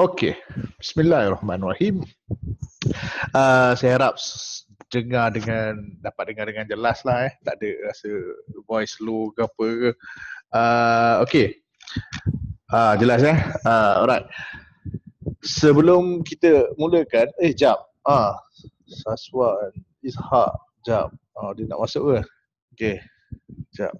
Okey, Bismillahirrahmanirrahim. Uh, saya harap dengar dengan dapat dengar dengan jelas lah eh. Tak ada rasa voice low ke apa ke. Uh, Okey. Uh, jelas eh. Uh, alright. Sebelum kita mulakan, eh jap. Ah, uh, Saswan, Ishak, jap. Oh, dia nak masuk ke? Okey. Jap.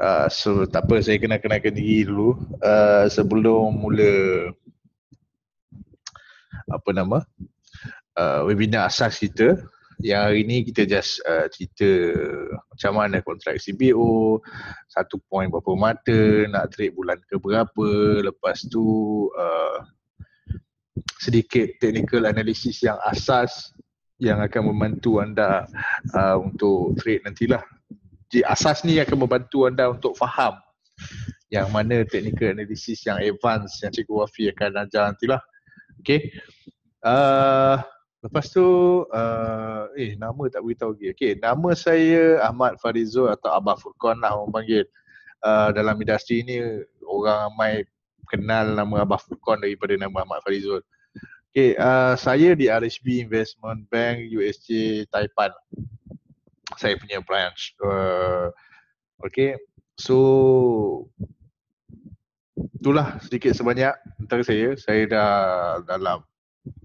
Uh, so tak apa saya kena kenalkan diri dulu. Uh, sebelum mula apa nama uh, webinar asas kita yang hari ni kita just uh, cerita macam mana kontrak CBO satu point berapa mata nak trade bulan ke berapa lepas tu uh, sedikit technical analysis yang asas yang akan membantu anda uh, untuk trade nantilah asas ni akan membantu anda untuk faham yang mana technical analysis yang advance yang Cikgu Wafi akan ajar nantilah. Okay. Uh, lepas tu, uh, eh nama tak beritahu lagi. Okay, nama saya Ahmad Farizul atau Abah Furqan lah orang panggil. Uh, dalam industri ni orang ramai kenal nama Abah Furqan daripada nama Ahmad Farizul. Okay, uh, saya di RHB Investment Bank USJ Taipan saya punya branch. Uh, okay, so itulah sedikit sebanyak tentang saya. Saya dah dalam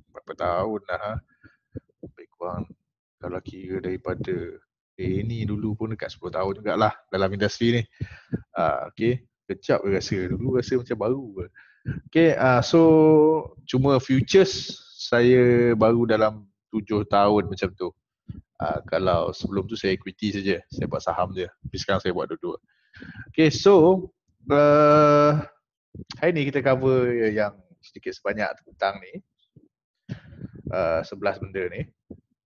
berapa tahun dah. Ha? Lebih kurang kalau kira daripada eh ni dulu pun dekat 10 tahun jugalah dalam industri ni. Uh, okay, kejap ke rasa. Dulu rasa macam baru. Okay, uh, so cuma futures saya baru dalam 7 tahun macam tu. Uh, kalau sebelum tu saya equity saja, saya buat saham je. Tapi sekarang saya buat dua-dua. Okay, so uh, hari ni kita cover yang sedikit sebanyak tentang ni. Uh, sebelas benda ni.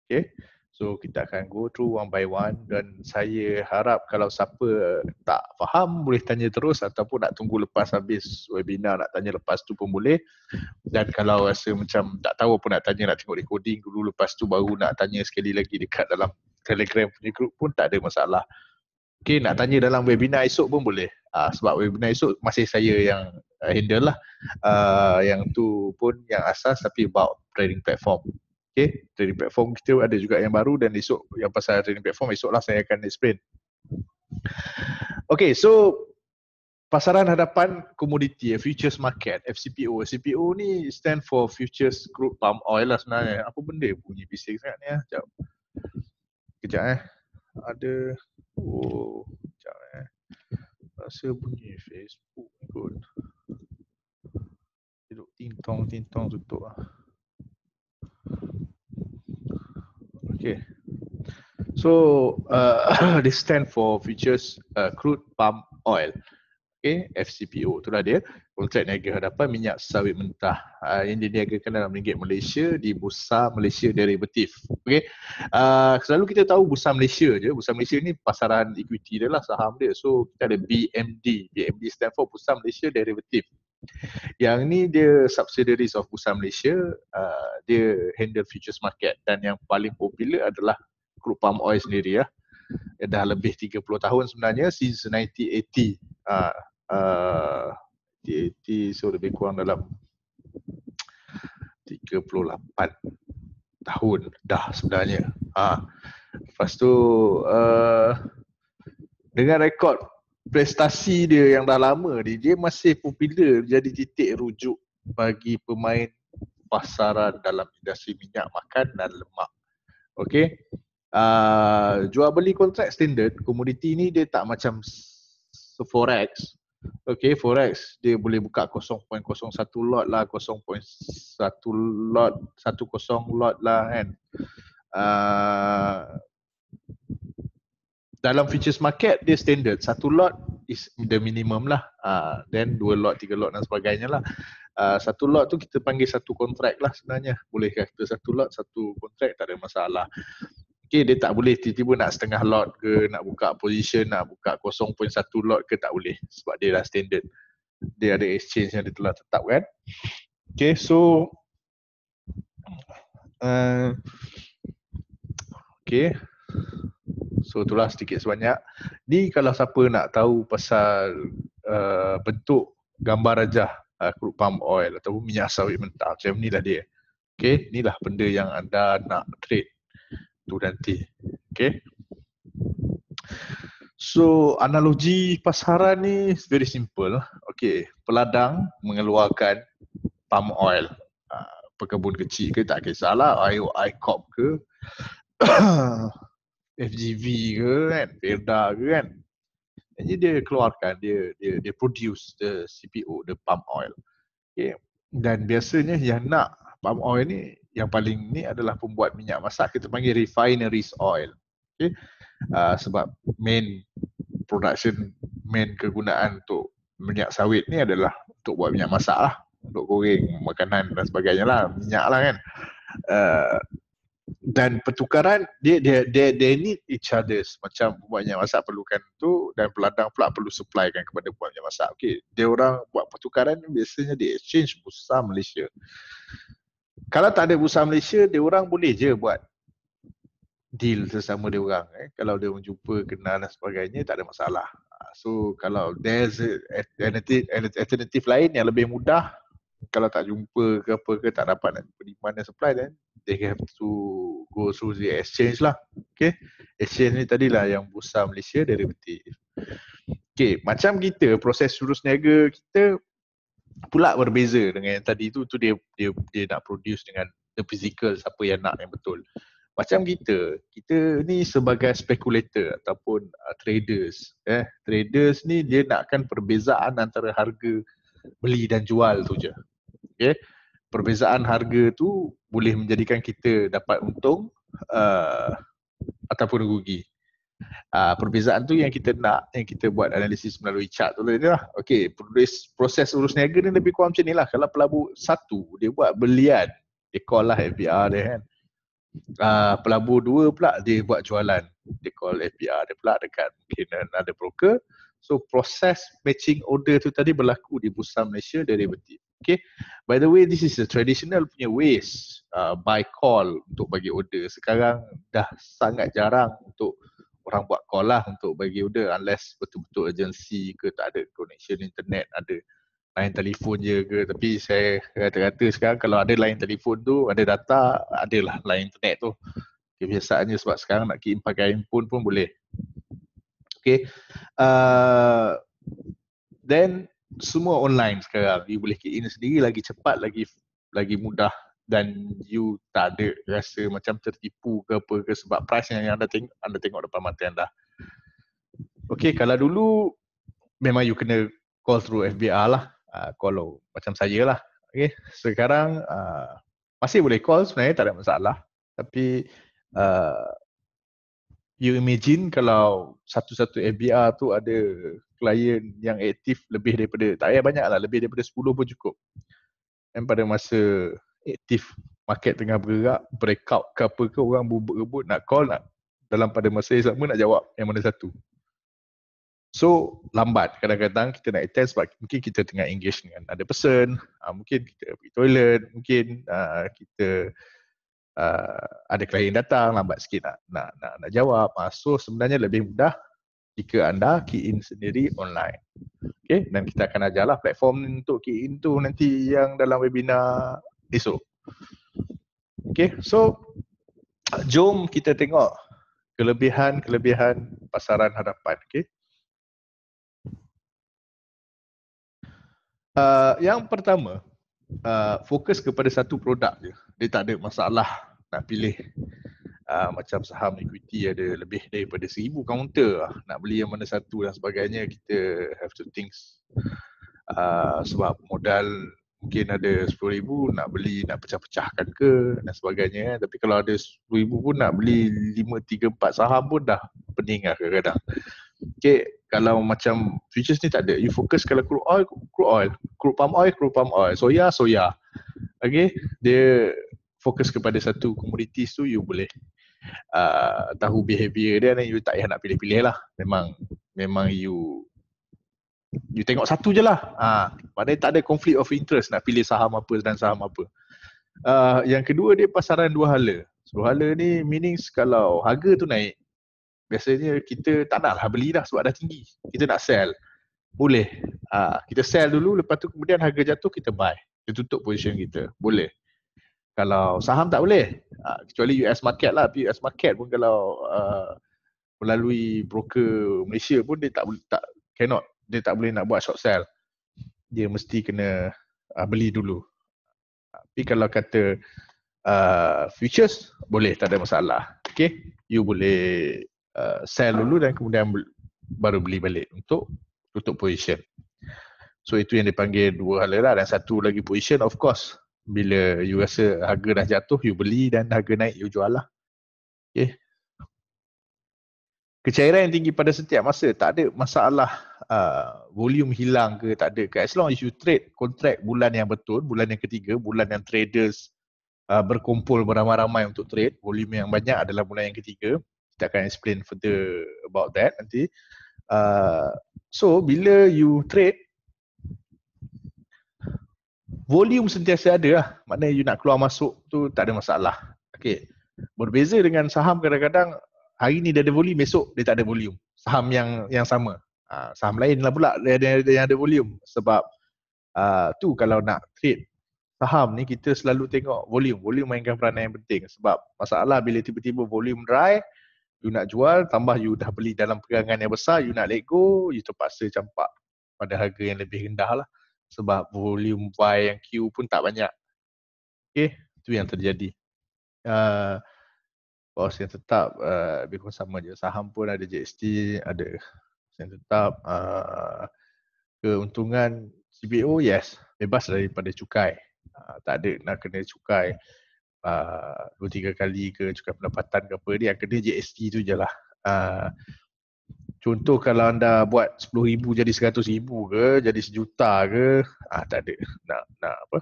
Okay. So kita akan go through one by one dan saya harap kalau siapa tak faham boleh tanya terus ataupun nak tunggu lepas habis webinar nak tanya lepas tu pun boleh. Dan kalau rasa macam tak tahu apa nak tanya nak tengok recording dulu lepas tu baru nak tanya sekali lagi dekat dalam Telegram punya group pun tak ada masalah. Okay nak tanya dalam webinar esok pun boleh. Uh, sebab webinar esok masih saya yang uh, handle lah. Uh, yang tu pun yang asas tapi about trading platform. Okay, trading platform kita ada juga yang baru dan esok yang pasal trading platform esoklah saya akan explain. Okay, so pasaran hadapan komoditi, eh, futures market, FCPO. FCPO ni stand for Futures Crude Palm Oil lah sebenarnya. Apa benda bunyi bising sangat ni ya? Sekejap. Kejap eh. Ada, oh, kejap eh. Rasa bunyi Facebook kot. Hidup tintong-tintong tutup lah. Okay. So uh, they stand for futures uh, crude palm oil. Okay, FCPO itulah dia. Kontrak niaga hadapan minyak sawit mentah uh, yang diniagakan dalam ringgit Malaysia di Bursa Malaysia Derivatif. Okay, uh, selalu kita tahu Bursa Malaysia je. Bursa Malaysia ni pasaran equity dia lah saham dia. So kita ada BMD. BMD stand for Bursa Malaysia Derivatif. Yang ni dia subsidiaries of Bursa Malaysia, uh, dia handle futures market dan yang paling popular adalah crude palm oil sendiri ya. Dah lebih 30 tahun sebenarnya since 1980. Uh, uh, 1980 so lebih kurang dalam 38 tahun dah sebenarnya. Ha. Lepas tu uh, dengan rekod prestasi dia yang dah lama ni dia masih popular jadi titik rujuk bagi pemain pasaran dalam industri minyak makan dan lemak. Okay. Uh, jual beli kontrak standard, komoditi ni dia tak macam forex. Okay, forex dia boleh buka 0.01 lot lah, 0.1 lot, 10 lot lah kan. Uh, dalam futures market dia standard. Satu lot is the minimum lah. Uh, then dua lot tiga lot dan sebagainya lah. Uh, satu lot tu kita panggil satu kontrak lah sebenarnya. Boleh kita satu lot satu kontrak tak ada masalah. Okay, dia tak boleh tiba-tiba nak setengah lot ke, nak buka position, nak buka 0.1 lot ke tak boleh. Sebab dia dah standard. Dia ada exchange yang dia telah tetapkan. Okay, so uh, Okay, So itulah sedikit sebanyak. Ni kalau siapa nak tahu pasal uh, bentuk gambar rajah uh, crude palm oil ataupun minyak sawit mentah macam ni lah dia. Okay, inilah benda yang anda nak trade tu nanti. Okay. So analogi pasaran ni very simple. Okay, peladang mengeluarkan palm oil. Uh, pekebun kecil ke tak kisahlah, ICOP ke, FGV ke kan, Verda ke kan. Jadi dia keluarkan, dia dia dia produce the CPO, the palm oil. Okay. Dan biasanya yang nak palm oil ni, yang paling ni adalah pembuat minyak masak, kita panggil refineries oil. Okay. Uh, sebab main production, main kegunaan untuk minyak sawit ni adalah untuk buat minyak masak lah. Untuk goreng makanan dan sebagainya lah, minyak lah kan. Uh, dan pertukaran dia dia dia dia need each other. Macam buatnya masak perlukan tu dan peladang pula perlu supply kan kepada buatnya masak. Okey dia orang buat pertukaran biasanya di exchange bursa Malaysia. Kalau tak ada bursa Malaysia dia orang boleh je buat deal sesama dia orang eh. Kalau dia menjumpa kenal dan sebagainya tak ada masalah. Ah, so kalau there's alternative alternative lain yang lebih mudah kalau tak jumpa ke apa ke tak dapat nak demand dan supply then they have to go through the exchange lah. Okay. Exchange ni tadi lah yang bursa Malaysia derivatif. Okay. Macam kita, proses surus niaga kita pula berbeza dengan yang tadi tu. Tu dia, dia, dia nak produce dengan the physical siapa yang nak yang betul. Macam kita, kita ni sebagai speculator ataupun uh, traders. Eh, traders ni dia nakkan perbezaan antara harga beli dan jual tu je. Okay perbezaan harga tu boleh menjadikan kita dapat untung uh, ataupun rugi. Uh, perbezaan tu yang kita nak, yang kita buat analisis melalui chart tu lah. Okay, proses, proses urus niaga ni lebih kurang macam ni lah. Kalau pelabur satu, dia buat belian. Dia call lah FBR dia kan. Uh, pelabur dua pula, dia buat jualan. Dia call FBR dia pula dekat mungkin ada broker. So proses matching order tu tadi berlaku di Bursa Malaysia derivatif. Okay. By the way, this is a traditional punya ways uh, by call untuk bagi order. Sekarang dah sangat jarang untuk orang buat call lah untuk bagi order unless betul-betul agensi ke tak ada connection internet, ada line telefon je ke. Tapi saya kata-kata sekarang kalau ada line telefon tu, ada data, adalah line internet tu. Kebiasaannya sebab sekarang nak pakai handphone pun boleh. Okay. Uh, then semua online sekarang. You boleh key in sendiri lagi cepat, lagi lagi mudah dan you tak ada rasa macam tertipu ke apa ke sebab price yang anda tengok, anda tengok depan mata anda. Okay, kalau dulu memang you kena call through FBR lah. Uh, call macam saya lah. Okay, sekarang uh, masih boleh call sebenarnya tak ada masalah. Tapi uh, you imagine kalau satu-satu FBR tu ada klien yang aktif lebih daripada, tak payah banyak lah, lebih daripada 10 pun cukup. Dan pada masa aktif market tengah bergerak, breakout ke apa ke orang berebut nak call nak dalam pada masa yang sama nak jawab yang mana satu. So lambat kadang-kadang kita nak attend sebab mungkin kita tengah engage dengan ada person, uh, mungkin kita pergi toilet, mungkin uh, kita uh, ada klien datang lambat sikit nak nak nak, nak jawab. Uh, so sebenarnya lebih mudah jika anda key in sendiri online. Okay, dan kita akan ajarlah platform untuk key in tu nanti yang dalam webinar esok. Okay, so jom kita tengok kelebihan-kelebihan pasaran hadapan. Okay. Uh, yang pertama, uh, fokus kepada satu produk je. Dia tak ada masalah nak pilih uh, macam saham equity ada lebih daripada seribu counter lah. Nak beli yang mana satu dan sebagainya kita have to think uh, sebab modal mungkin ada sepuluh ribu nak beli nak pecah-pecahkan ke dan sebagainya. Tapi kalau ada sepuluh ribu pun nak beli lima, tiga, empat saham pun dah pening lah kadang-kadang. Okay kalau macam futures ni tak ada. You fokus kalau crude oil crude oil. Crude palm oil crude palm oil. Soya soya okay dia fokus kepada satu komoditi tu you boleh uh, tahu behavior dia dan you tak payah nak pilih-pilih lah memang memang you you tengok satu je lah ha, padahal tak ada conflict of interest nak pilih saham apa dan saham apa uh, yang kedua dia pasaran dua hala dua hala ni meaning kalau harga tu naik biasanya kita tak nak lah beli dah sebab dah tinggi. Kita nak sell. Boleh. Uh, kita sell dulu lepas tu kemudian harga jatuh kita buy. Kita tutup position kita. Boleh. Kalau saham tak boleh. Uh, kecuali US market lah. Tapi US market pun kalau uh, melalui broker Malaysia pun dia tak boleh tak cannot dia tak boleh nak buat short sell. Dia mesti kena uh, beli dulu. Tapi kalau kata uh, futures boleh tak ada masalah. Okay, you boleh uh, sell dulu dan kemudian baru beli balik untuk tutup position. So itu yang dipanggil dua hal lah dan satu lagi position of course bila you rasa harga dah jatuh you beli dan harga naik you jual lah. Okay. Kecairan yang tinggi pada setiap masa tak ada masalah uh, volume hilang ke tak ada ke as long as you trade kontrak bulan yang betul bulan yang ketiga bulan yang traders uh, berkumpul beramai-ramai untuk trade volume yang banyak adalah bulan yang ketiga kita akan explain further about that nanti uh, so bila you trade volume sentiasa ada lah. Maknanya you nak keluar masuk tu tak ada masalah. Okay. berbeza dengan saham kadang-kadang hari ni dia ada volume besok dia tak ada volume. Saham yang yang sama. Uh, saham lain lah pula dia ada, yang ada volume. Sebab uh, tu kalau nak trade saham ni kita selalu tengok volume. Volume mainkan peranan yang penting. Sebab masalah bila tiba-tiba volume dry you nak jual tambah you dah beli dalam pegangan yang besar you nak let go you terpaksa campak pada harga yang lebih rendah lah sebab volume buy yang queue pun tak banyak. Okay, itu yang terjadi. Uh, Bos yang tetap uh, lebih kurang sama je. Saham pun ada JST, ada yang tetap. Uh, keuntungan CBO, yes. Bebas daripada cukai. Uh, tak ada nak kena cukai uh, dua tiga kali ke cukai pendapatan ke apa. Dia yang kena JST tu je lah. Uh, Contoh kalau anda buat RM10,000 jadi RM100,000 ke, jadi sejuta ke, ah tak ada. Nak nak apa?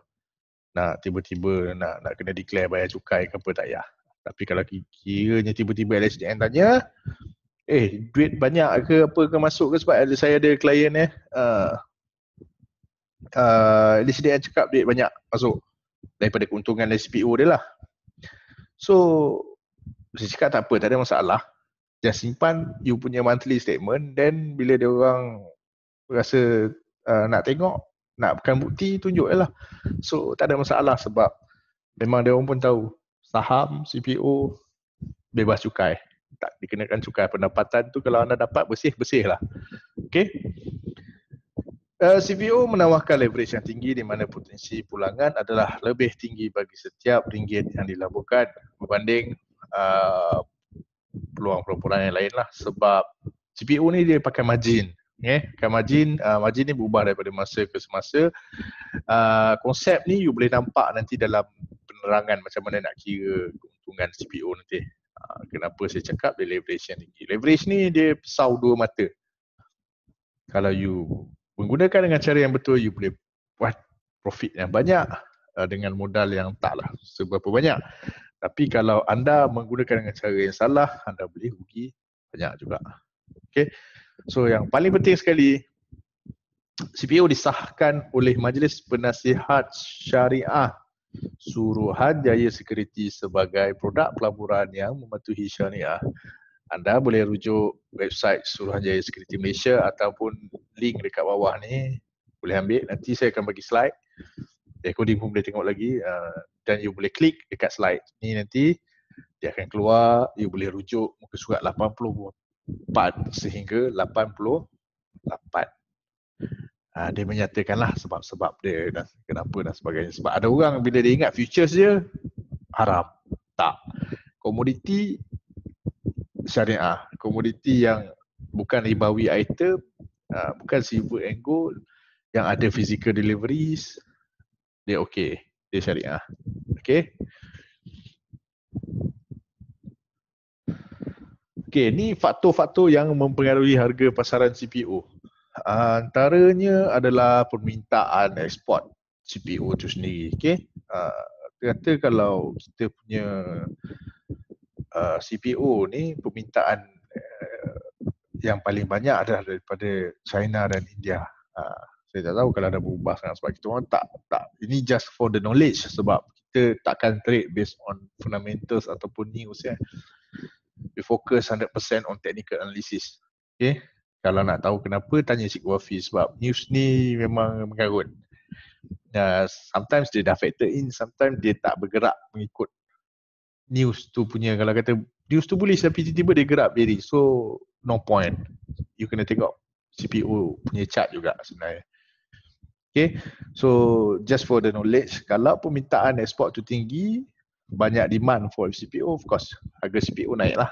Nak tiba-tiba nak nak kena declare bayar cukai ke apa tak payah. Tapi kalau kiranya tiba-tiba LSDN tanya, eh duit banyak ke apa ke masuk ke sebab ada saya ada klien eh uh, uh, LSDN cakap duit banyak masuk daripada keuntungan SPO dia lah. So, saya cakap tak apa, tak ada masalah just simpan you punya monthly statement then bila dia orang rasa uh, nak tengok nak bukan bukti tunjuk lah. So tak ada masalah sebab memang dia orang pun tahu saham CPO bebas cukai. Tak dikenakan cukai. Pendapatan tu kalau anda dapat bersih-bersih lah. Okay Uh, CPO menawarkan leverage yang tinggi di mana potensi pulangan adalah lebih tinggi bagi setiap ringgit yang dilaburkan berbanding uh, peluang-peluang yang lain lah. Sebab CPO ni dia pakai margin okay? pakai margin, uh, margin ni berubah daripada masa ke semasa. Uh, konsep ni you boleh nampak nanti dalam penerangan macam mana nak kira keuntungan CPO nanti. Uh, kenapa saya cakap dia leverage yang tinggi. Leverage ni dia pisau dua mata. Kalau you menggunakan dengan cara yang betul you boleh buat profit yang banyak uh, dengan modal yang taklah seberapa banyak tapi kalau anda menggunakan dengan cara yang salah, anda boleh rugi banyak juga. Okay. So yang paling penting sekali, CPO disahkan oleh Majlis Penasihat Syariah Suruhan Jaya Security sebagai produk pelaburan yang mematuhi syariah. Anda boleh rujuk website Suruhan Jaya Security Malaysia ataupun link dekat bawah ni. Boleh ambil. Nanti saya akan bagi slide recording pun boleh tengok lagi uh, dan you boleh klik dekat slide ni nanti dia akan keluar you boleh rujuk muka surat 84 sehingga 88 uh, dia menyatakanlah sebab-sebab dia dan kenapa dan sebagainya. Sebab ada orang bila dia ingat futures dia haram. Tak. Komoditi syariah komoditi yang bukan ribawi item uh, bukan silver and gold yang ada physical deliveries dia okey dia syariah okey. Okey ni faktor-faktor yang mempengaruhi harga pasaran CPO antaranya adalah permintaan ekspor CPO tu sendiri okey? Uh, kata kalau kita punya uh, CPO ni permintaan uh, yang paling banyak adalah daripada China dan India. Uh, saya tak tahu kalau ada berubah sangat sebab kita orang tak tak ini just for the knowledge sebab kita takkan trade based on fundamentals ataupun news ya. We fokus 100% on technical analysis. Okay. Kalau nak tahu kenapa, tanya Cik Wafi sebab news ni memang mengarut. Uh, sometimes dia dah factor in, sometimes dia tak bergerak mengikut news tu punya. Kalau kata news tu boleh tapi tiba-tiba dia gerak beri. So, no point. You kena tengok CPU punya chart juga sebenarnya. Okay, so just for the knowledge, kalau permintaan ekspor tu tinggi, banyak demand for CPU, of course, harga CPU naik lah.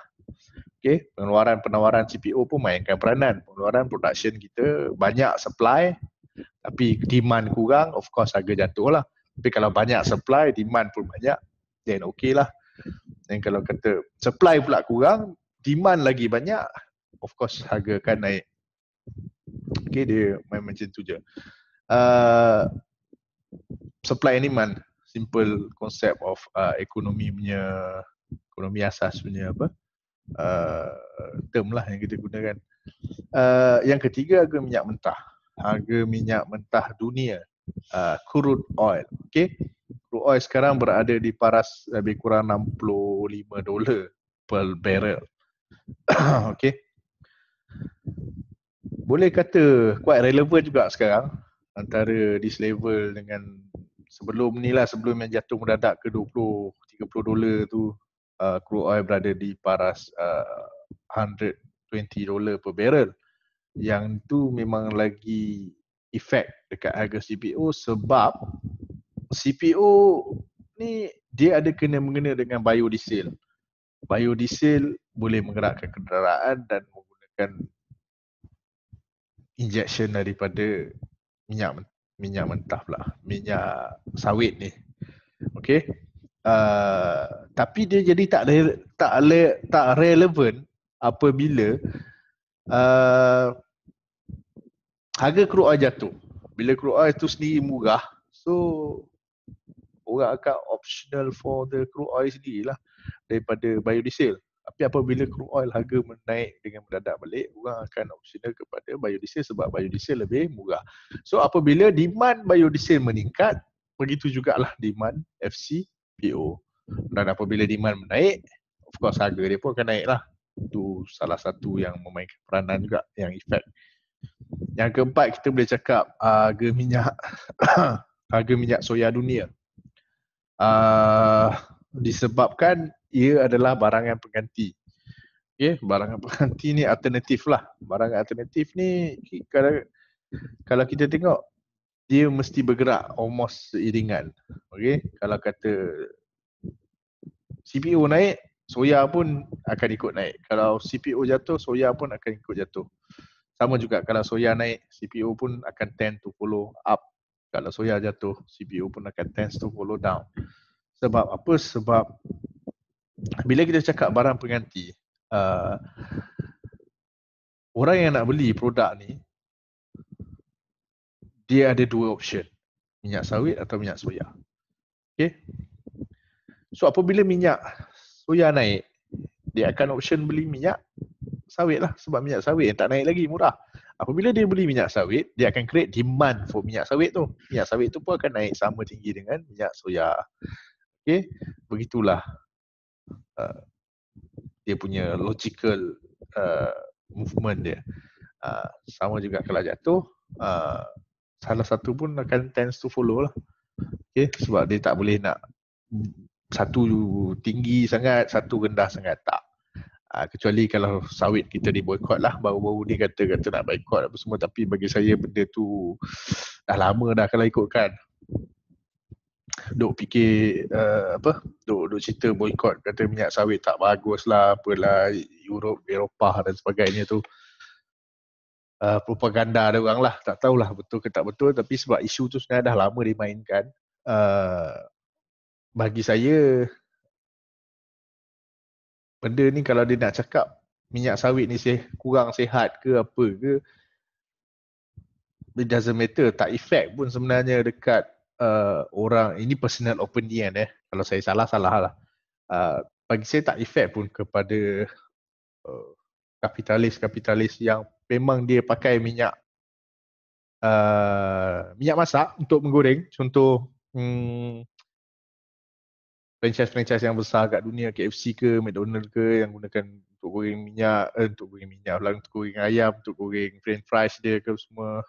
Okay, pengeluaran-penawaran CPU pun mainkan peranan. Pengeluaran production kita banyak supply, tapi demand kurang, of course harga jatuh lah. Tapi kalau banyak supply, demand pun banyak, then okay lah. Dan kalau kata supply pula kurang, demand lagi banyak, of course harga akan naik. Okay, dia main macam tu je uh, supply and demand. Simple concept of uh, ekonomi punya ekonomi asas punya apa uh, term lah yang kita gunakan. Uh, yang ketiga harga minyak mentah. Harga minyak mentah dunia uh, crude oil. Okay? Crude oil sekarang berada di paras lebih kurang 65 dolar per barrel. Okay? Boleh kata quite relevant juga sekarang antara this level dengan sebelum ni lah sebelum yang jatuh mendadak ke 20 30 dolar tu uh, crude oil berada di paras uh, 120 dolar per barrel. Yang tu memang lagi efek dekat harga CPO sebab CPO ni dia ada kena mengena dengan biodiesel. Biodiesel boleh menggerakkan kenderaan dan menggunakan injection daripada minyak minyak mentah pula minyak sawit ni. Okey? Uh, tapi dia jadi tak re, tak le, tak relevan apabila uh, harga crude oil jatuh. Bila crude oil tu sendiri murah. So orang akan optional for the crude oil sendirilah daripada biodiesel tapi apabila crude oil harga menaik dengan mendadak balik, orang akan optional kepada biodiesel sebab biodiesel lebih murah. So apabila demand biodiesel meningkat, begitu jugalah demand FCPO. Dan apabila demand menaik, of course harga dia pun akan naik lah. Itu salah satu yang memainkan peranan juga yang efek. Yang keempat kita boleh cakap harga minyak harga minyak soya dunia. Uh, disebabkan ia adalah barang yang pengganti. Okay, barang yang pengganti ni alternatif lah. Barang yang alternatif ni kalau, kalau kita tengok dia mesti bergerak almost seiringan. Okay, kalau kata CPU naik, soya pun akan ikut naik. Kalau CPU jatuh, soya pun akan ikut jatuh. Sama juga kalau soya naik, CPU pun akan tend to follow up. Kalau soya jatuh, CPU pun akan tend to follow down. Sebab apa? Sebab bila kita cakap barang pengganti, uh, orang yang nak beli produk ni, dia ada dua option. Minyak sawit atau minyak soya. Okay. So apabila minyak soya naik, dia akan option beli minyak sawit lah. Sebab minyak sawit yang tak naik lagi, murah. Apabila dia beli minyak sawit, dia akan create demand for minyak sawit tu. Minyak sawit tu pun akan naik sama tinggi dengan minyak soya. Okay. Begitulah uh, dia punya logical uh, movement dia. Uh, sama juga kalau jatuh, uh, salah satu pun akan tends to follow lah. Okay, sebab dia tak boleh nak satu tinggi sangat, satu rendah sangat. Tak. Uh, kecuali kalau sawit kita di boycott lah. Baru-baru ni kata kata nak boycott apa semua. Tapi bagi saya benda tu dah lama dah kalau ikutkan duk fikir uh, apa duk duk cerita boycott kata minyak sawit tak bagus lah apalah Europe Eropah dan sebagainya tu. Uh, propaganda ada orang lah tak tahulah betul ke tak betul tapi sebab isu tu sebenarnya dah lama dimainkan uh, bagi saya benda ni kalau dia nak cakap minyak sawit ni sih kurang sihat ke apa ke it doesn't matter tak effect pun sebenarnya dekat uh, orang ini personal opinion eh. Kalau saya salah salah lah uh, bagi saya tak efek pun kepada uh, kapitalis-kapitalis yang memang dia pakai minyak uh, minyak masak untuk menggoreng. Contoh hmm, franchise-franchise yang besar kat dunia KFC ke McDonald ke yang gunakan untuk goreng minyak, eh, untuk goreng minyak untuk goreng ayam, untuk goreng french fries dia ke semua.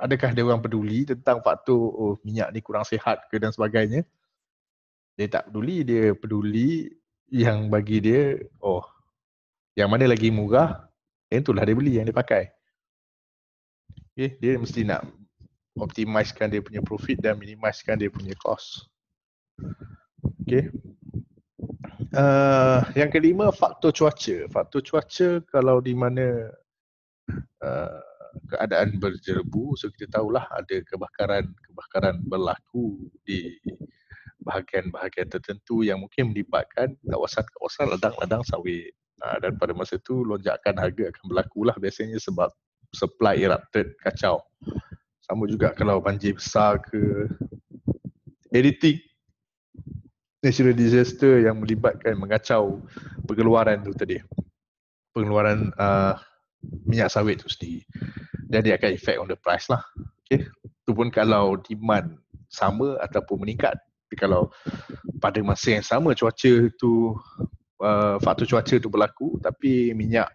Adakah dia orang peduli tentang faktor oh, minyak ni kurang sihat ke dan sebagainya? Dia tak peduli, dia peduli yang bagi dia, oh yang mana lagi murah, yang itulah dia beli, yang dia pakai. Okay, dia mesti nak optimizekan dia punya profit dan minimizekan dia punya cost. Okay. Uh, yang kelima faktor cuaca. Faktor cuaca kalau di mana uh, keadaan berjerebu, so kita tahulah ada kebakaran kebakaran berlaku di bahagian-bahagian tertentu yang mungkin melibatkan kawasan-kawasan ladang-ladang sawit. Uh, dan pada masa itu lonjakan harga akan berlaku lah biasanya sebab supply erupted kacau. Sama juga kalau banjir besar ke anything natural disaster yang melibatkan mengacau pengeluaran tu tadi. Pengeluaran uh, minyak sawit tu sendiri. Dan dia akan effect on the price lah. Okay. Itu pun kalau demand sama ataupun meningkat. Tapi kalau pada masa yang sama cuaca tu uh, faktor cuaca tu berlaku tapi minyak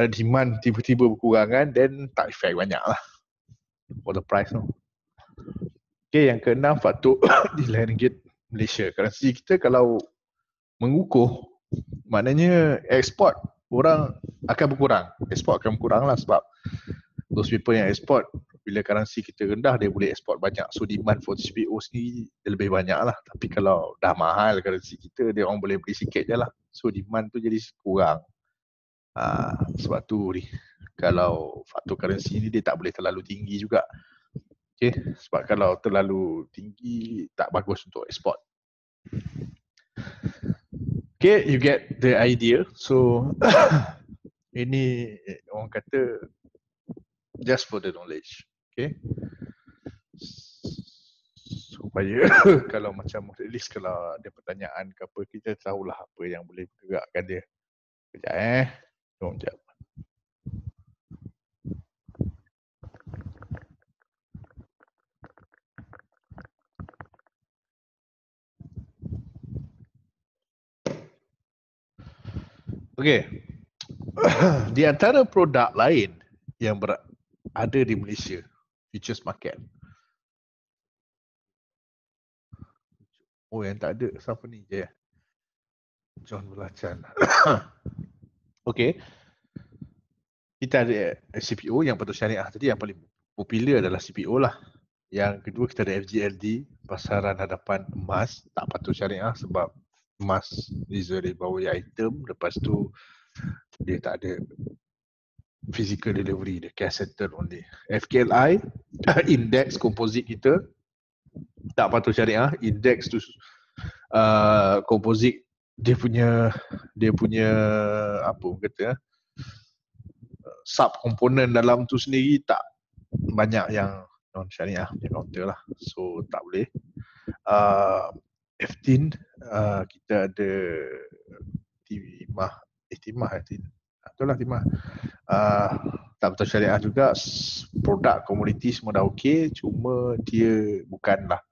uh, demand tiba-tiba berkurangan then tak effect banyak lah for the price tu. Okay, yang keenam faktor nilai ringgit Malaysia. Currency kita kalau mengukuh, maknanya ekspor orang akan berkurang. Ekspor akan berkurang lah sebab those people yang ekspor, bila currency kita rendah, dia boleh ekspor banyak. So demand for CPO sendiri dia lebih banyak lah. Tapi kalau dah mahal currency kita, dia orang boleh beli sikit je lah. So demand tu jadi kurang. Uh, sebab tu ni kalau faktor currency ni dia tak boleh terlalu tinggi juga. Okay, sebab kalau terlalu tinggi tak bagus untuk ekspor. Okay, you get the idea. So ini orang kata just for the knowledge. Okay. Supaya kalau macam at least kalau ada pertanyaan ke apa kita tahulah apa yang boleh bergerakkan dia. Kejap eh. Tunggu sekejap. Okey. di antara produk lain yang ada di Malaysia, futures market. Oh yang tak ada, siapa ni je? John Belacan. Okey. Kita ada CPO yang patut syariah tadi yang paling popular adalah CPO lah. Yang kedua kita ada FGLD, pasaran hadapan emas, tak patut syariah sebab Lizard dia bawa item lepas tu dia tak ada physical delivery dia cash settle only. FKLI index composite kita tak patut cari ah index tu uh, composite dia punya dia punya apa kata ah sub komponen dalam tu sendiri tak banyak yang non syariah counter lah. So tak boleh. Uh, F-Tin uh, kita ada Timah eh Timah eh itulah Timah. Uh, tak betul syariah juga produk komoditi semua dah okey cuma dia bukanlah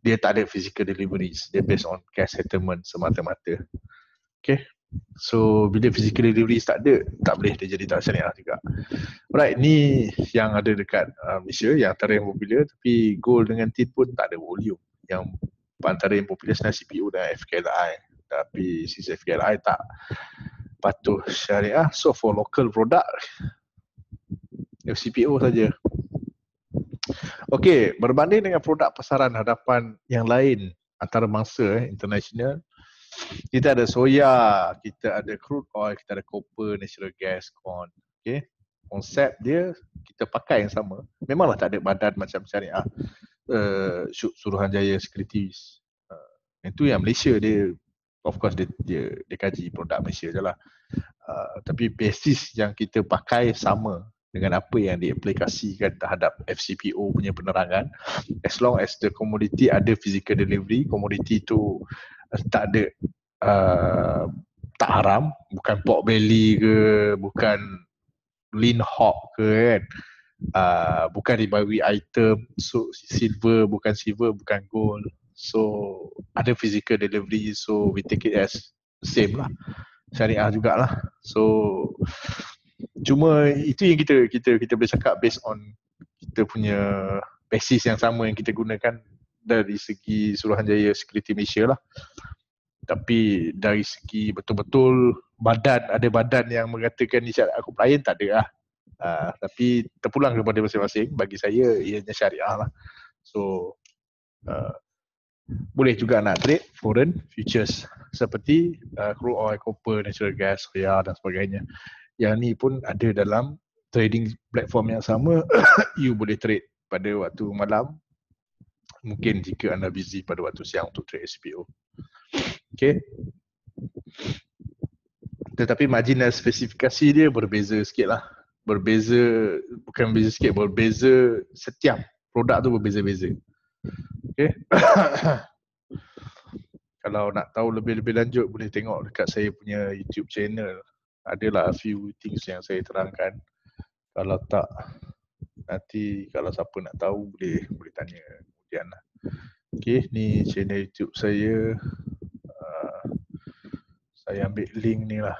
dia tak ada physical deliveries dia based on cash settlement semata-mata. Okay so bila physical deliveries tak ada tak boleh dia jadi tak syariah juga. Alright ni yang ada dekat uh, Malaysia yang yang popular tapi gold dengan tin pun tak ada volume yang antara yang popular sebenarnya CPU dan FKLI tapi since FKLI tak patuh syariah so for local product FCPO saja Okey, berbanding dengan produk pasaran hadapan yang lain antara mangsa eh, international kita ada soya, kita ada crude oil, kita ada copper, natural gas, corn. Okey. Konsep dia kita pakai yang sama. Memanglah tak ada badan macam syariah uh, Suruhanjaya Securities. Uh, itu yang Malaysia dia of course dia dia, dia kaji produk Malaysia je lah. Uh, tapi basis yang kita pakai sama dengan apa yang diaplikasikan terhadap FCPO punya penerangan as long as the commodity ada physical delivery commodity tu uh, tak ada uh, tak haram bukan pork belly ke bukan lean hog ke kan uh, bukan ribawi item so silver bukan silver bukan gold. So ada physical delivery so we take it as same lah. Syariah jugalah. So cuma itu yang kita kita kita boleh cakap based on kita punya basis yang sama yang kita gunakan dari segi Suruhanjaya Security Malaysia lah. Tapi dari segi betul-betul badan ada badan yang mengatakan ni syariah compliant tak ada lah uh, tapi terpulang kepada masing-masing bagi saya ianya syariah lah so uh, boleh juga nak trade foreign futures seperti uh, crude oil, copper, natural gas, soya dan sebagainya. Yang ni pun ada dalam trading platform yang sama. you boleh trade pada waktu malam. Mungkin jika anda busy pada waktu siang untuk trade SPO. Okay. Tetapi margin dan spesifikasi dia berbeza sikit lah. Berbeza, bukan berbeza sikit, berbeza setiap produk tu berbeza-beza. Okay. Kalau nak tahu lebih-lebih lanjut boleh tengok dekat saya punya YouTube channel. Adalah a few things yang saya terangkan. Kalau tak nanti kalau siapa nak tahu boleh boleh tanya kemudian lah. Okay, ni channel YouTube saya. Uh, saya ambil link ni lah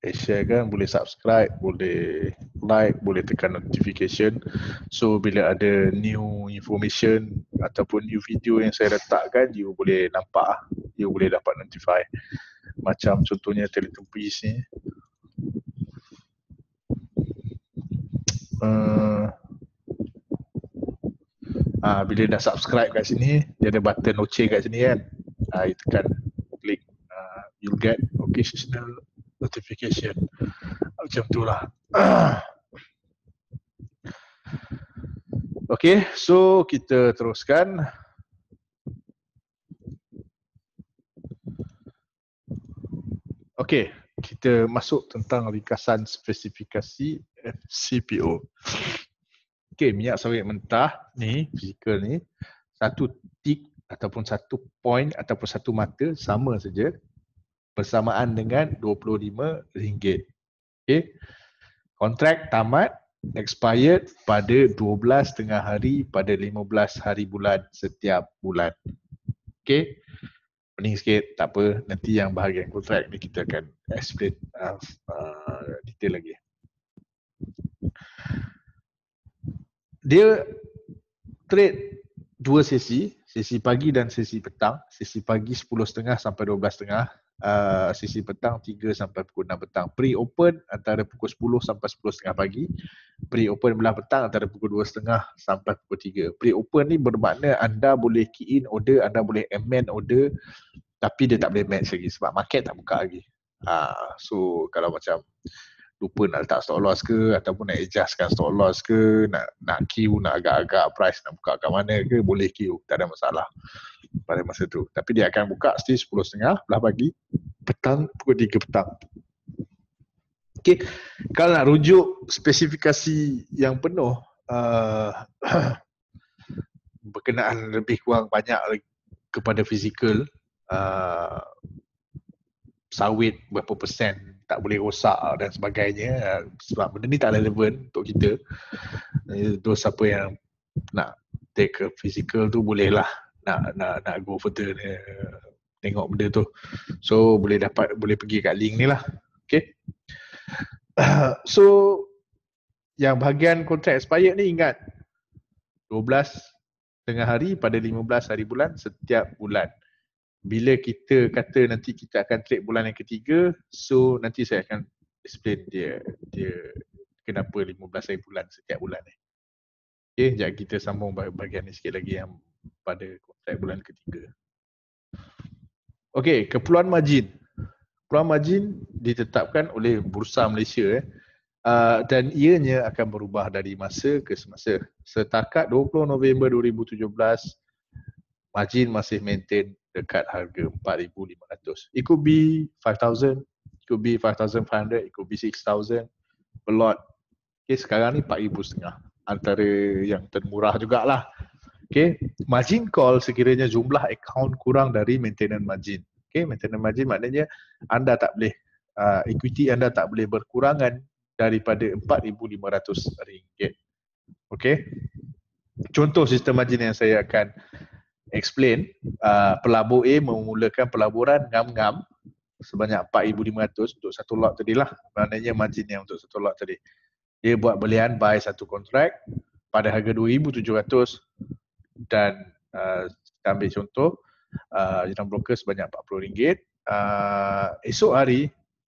eh, share kan boleh subscribe boleh like boleh tekan notification. So bila ada new information ataupun new video yang saya letakkan you boleh nampak you boleh dapat notify. Macam contohnya teletubbies ni. Uh, ah, bila dah subscribe kat sini dia ada button loceng kat sini kan? Ah, you tekan klik uh, you'll get occasional notification macam tu lah Okay, so kita teruskan. Okay, kita masuk tentang ringkasan spesifikasi FCPO. Okay, minyak sawit mentah ni, fizikal ni, satu tick ataupun satu point ataupun satu mata sama saja bersamaan dengan RM25. Okay. Kontrak tamat expired pada 12 tengah hari pada 15 hari bulan setiap bulan. Okay. Pening sikit, tak apa. Nanti yang bahagian kontrak ni kita akan explain uh, uh, detail lagi. Dia trade dua sesi, sesi pagi dan sesi petang. Sesi pagi 10.30 sampai 12.30 uh, sisi petang 3 sampai pukul 6 petang. Pre-open antara pukul 10 sampai 10.30 pagi. Pre-open belah petang antara pukul 2.30 sampai pukul 3. Pre-open ni bermakna anda boleh key in order, anda boleh amend order tapi dia tak boleh match lagi sebab market tak buka lagi. Uh, so kalau macam lupa nak letak stop loss ke ataupun nak adjustkan stop loss ke nak nak queue nak agak-agak price nak buka kat mana ke boleh queue. Tak ada masalah pada masa tu. Tapi dia akan buka still 10.30 belah pagi petang pukul 3 petang. Okay, kalau nak rujuk spesifikasi yang penuh uh, berkenaan lebih kurang banyak kepada fizikal uh, sawit berapa persen tak boleh rosak dan sebagainya sebab benda ni tak relevan untuk kita tu siapa yang nak take a physical tu boleh lah nak nak nak go further uh, tengok benda tu. So boleh dapat boleh pergi kat link ni lah. Okay. So yang bahagian kontrak expired ni ingat 12 tengah hari pada 15 hari bulan setiap bulan. Bila kita kata nanti kita akan trade bulan yang ketiga, so nanti saya akan explain dia dia kenapa 15 hari bulan setiap bulan ni. Okay, jap kita sambung bahagian ni sikit lagi yang pada kontrak bulan ketiga. Okey, keperluan margin. Keperluan margin ditetapkan oleh Bursa Malaysia eh. Uh, dan ianya akan berubah dari masa ke semasa. Setakat 20 November 2017, margin masih maintain dekat harga 4,500. It could be 5,000, it could be 5,500, it could be 6,000 per lot. Okay, sekarang ni 4,500 antara yang termurah jugalah. Okay, margin call sekiranya jumlah account kurang dari maintenance margin. Okay, maintenance margin maknanya anda tak boleh, uh, equity anda tak boleh berkurangan daripada RM4,500. Okay, contoh sistem margin yang saya akan explain uh, pelabur A memulakan pelaburan ngam-ngam sebanyak 4500 untuk satu lot tadi lah. Maknanya marginnya untuk satu lot tadi. Dia buat belian buy satu kontrak pada harga 2700 dan uh, kita ambil contoh uh, broker sebanyak RM40 uh, esok hari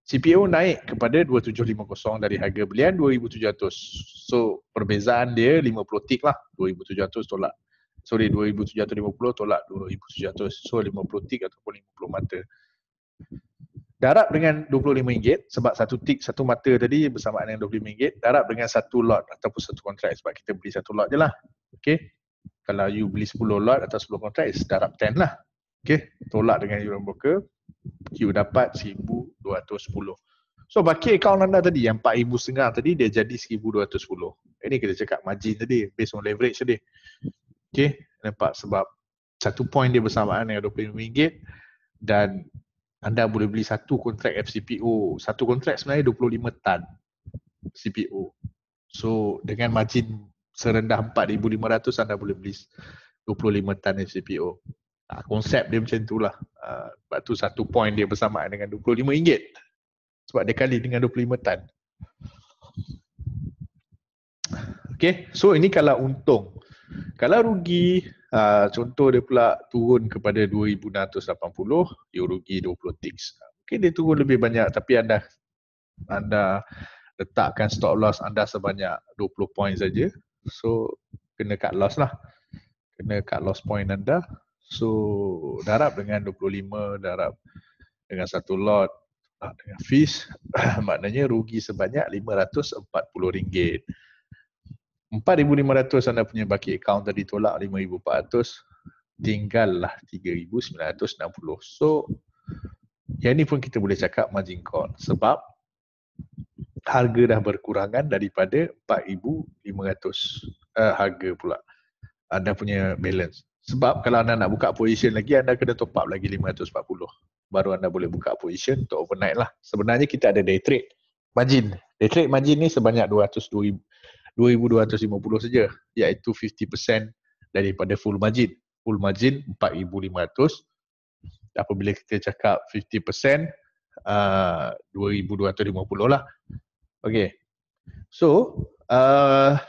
CPO naik kepada 2750 dari harga belian 2700 so perbezaan dia 50 tick lah 2700 tolak sorry 2750 tolak 2700 so 50 tick ataupun 50 mata. Darab dengan RM25 sebab satu tik satu mata tadi bersamaan dengan RM25 darab dengan satu lot ataupun satu kontrak sebab kita beli satu lot je lah. Okay? Kalau you beli 10 lot atau 10 kontrak is darab 10 lah. Okay? Tolak dengan euro broker you dapat 1210 so baki account anda tadi yang 4000 setengah tadi dia jadi 1210 ini kita cakap margin tadi based on leverage tadi okay nampak sebab satu point dia bersamaan dengan RM25 dan anda boleh beli satu kontrak FCPO. Satu kontrak sebenarnya 25 tan CPO. So dengan margin serendah 4,500 anda boleh beli 25 tan FCPO. Ha, konsep dia macam itulah. Ha, sebab tu satu point dia bersamaan dengan RM25. Sebab dia kali dengan 25 tan. Okay, so ini kalau untung. Kalau rugi, uh, contoh dia pula turun kepada 2680, you rugi 20 ticks. Mungkin dia turun lebih banyak tapi anda anda letakkan stop loss anda sebanyak 20 point saja. So kena cut loss lah. Kena cut loss point anda. So darab dengan 25, darab dengan satu lot dengan fees maknanya rugi sebanyak RM540. 4,500 anda punya baki account tadi tolak 5,400 tinggallah 3,960 so yang ni pun kita boleh cakap margin call sebab harga dah berkurangan daripada 4,500 uh, harga pula anda punya balance. Sebab kalau anda nak buka position lagi anda kena top up lagi 540 baru anda boleh buka position untuk overnight lah. Sebenarnya kita ada day trade margin. Day trade margin ni sebanyak 200 2250 saja iaitu 50% daripada full margin. Full margin 4500. Apabila kita cakap 50% uh, 2250 lah. Okay. So, uh,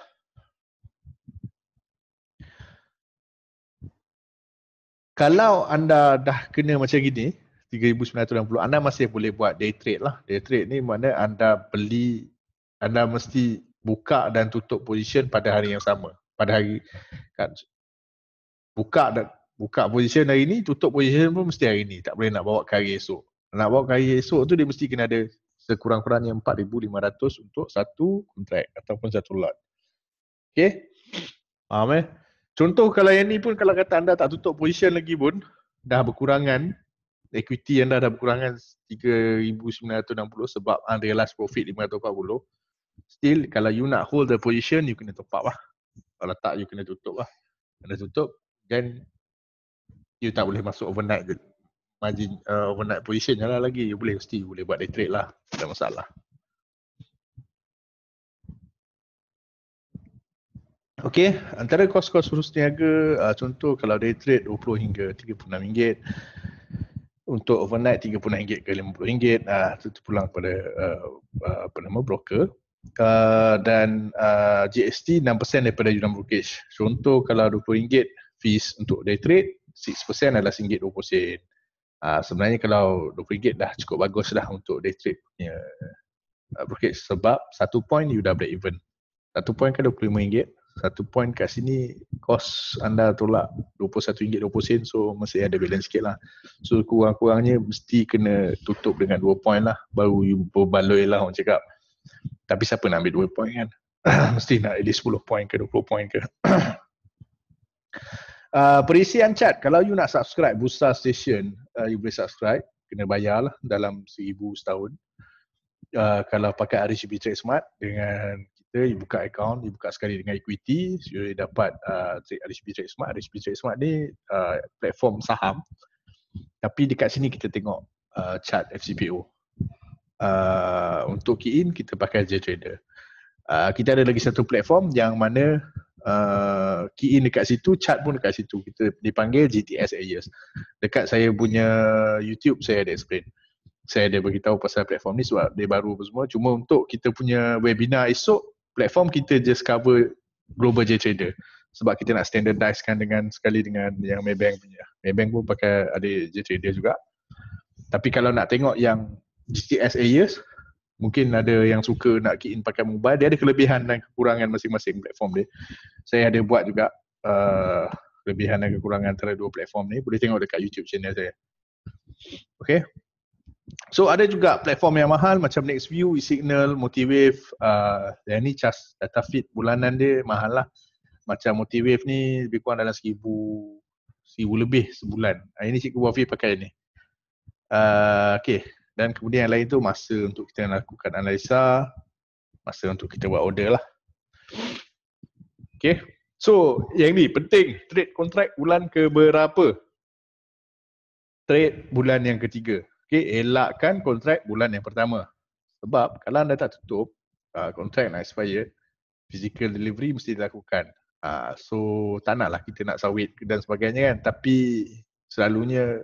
kalau anda dah kena macam gini 3960 anda masih boleh buat day trade lah day trade ni mana anda beli anda mesti buka dan tutup position pada hari yang sama. Pada hari kan buka dan buka position hari ni, tutup position pun mesti hari ni. Tak boleh nak bawa ke hari esok. Nak bawa ke hari esok tu dia mesti kena ada sekurang-kurangnya 4500 untuk satu kontrak ataupun satu lot. Okay? Faham eh? Contoh kalau yang ni pun kalau kata anda tak tutup position lagi pun dah berkurangan equity anda dah berkurangan 3960 sebab unrealized profit 540 still kalau you nak hold the position you kena top up lah. Kalau tak you kena tutup lah. Kena tutup then you tak boleh masuk overnight je. Margin uh, overnight position je lah lagi. You boleh mesti you boleh buat day trade lah. Tak masalah. Okay, antara kos-kos urus niaga, uh, contoh kalau day trade 20 hingga 36 ringgit, untuk overnight 30 ringgit ke 50 ringgit, uh, itu pulang pada uh, uh, apa nama broker uh, dan uh, GST 6% daripada yuran brokerage. Contoh kalau RM20 fees untuk day trade, 6% adalah RM1.20. Uh, sebenarnya kalau RM20 dah cukup bagus dah untuk day trade punya uh, brokerage sebab satu point you dah break even. Satu point kan RM25. Satu point kat sini kos anda tolak RM21.20 so masih ada balance sikit lah. So kurang-kurangnya mesti kena tutup dengan 2 point lah baru you berbaloi lah orang cakap. Tapi siapa nak ambil 2 point kan? Mesti nak at least 10 point ke 20 point ke. uh, perisian chat, kalau you nak subscribe Busa Station, uh, you boleh subscribe. Kena bayar lah dalam seribu setahun. Uh, kalau pakai RCB Trade Smart dengan kita, you buka account, you buka sekali dengan equity, you boleh dapat uh, RCB Trade Smart. RCB Trade Smart ni uh, platform saham. Tapi dekat sini kita tengok uh, chart FCPO uh, untuk key in kita pakai J Trader. Uh, kita ada lagi satu platform yang mana uh, key in dekat situ, chart pun dekat situ. Kita dipanggil GTS Ayers. Dekat saya punya YouTube saya ada explain. Saya ada beritahu pasal platform ni sebab dia baru apa semua. Cuma untuk kita punya webinar esok, platform kita just cover global J Trader. Sebab kita nak standardizekan dengan sekali dengan yang Maybank punya. Maybank pun pakai ada J Trader juga. Tapi kalau nak tengok yang GTS Ayers, mungkin ada yang suka nak key in pakai mobile. Dia ada kelebihan dan kekurangan masing-masing platform dia. Saya ada buat juga uh, kelebihan dan kekurangan antara dua platform ni. Boleh tengok dekat YouTube channel saya. Okay. So ada juga platform yang mahal macam Nextview, eSignal, Motivate uh, yang ni charge data feed bulanan dia mahal lah. Macam Motivate ni lebih kurang dalam seribu seribu lebih sebulan. Uh, ini Cikgu Wafi pakai ni. Uh, okay dan kemudian yang lain tu masa untuk kita lakukan analisa masa untuk kita buat order lah. Okay. So yang ni penting. Trade kontrak bulan ke berapa trade bulan yang ketiga. Okay elakkan kontrak bulan yang pertama. Sebab kalau anda tak tutup uh, kontrak nak expire physical delivery mesti dilakukan. Uh, so tak naklah kita nak sawit dan sebagainya kan. Tapi selalunya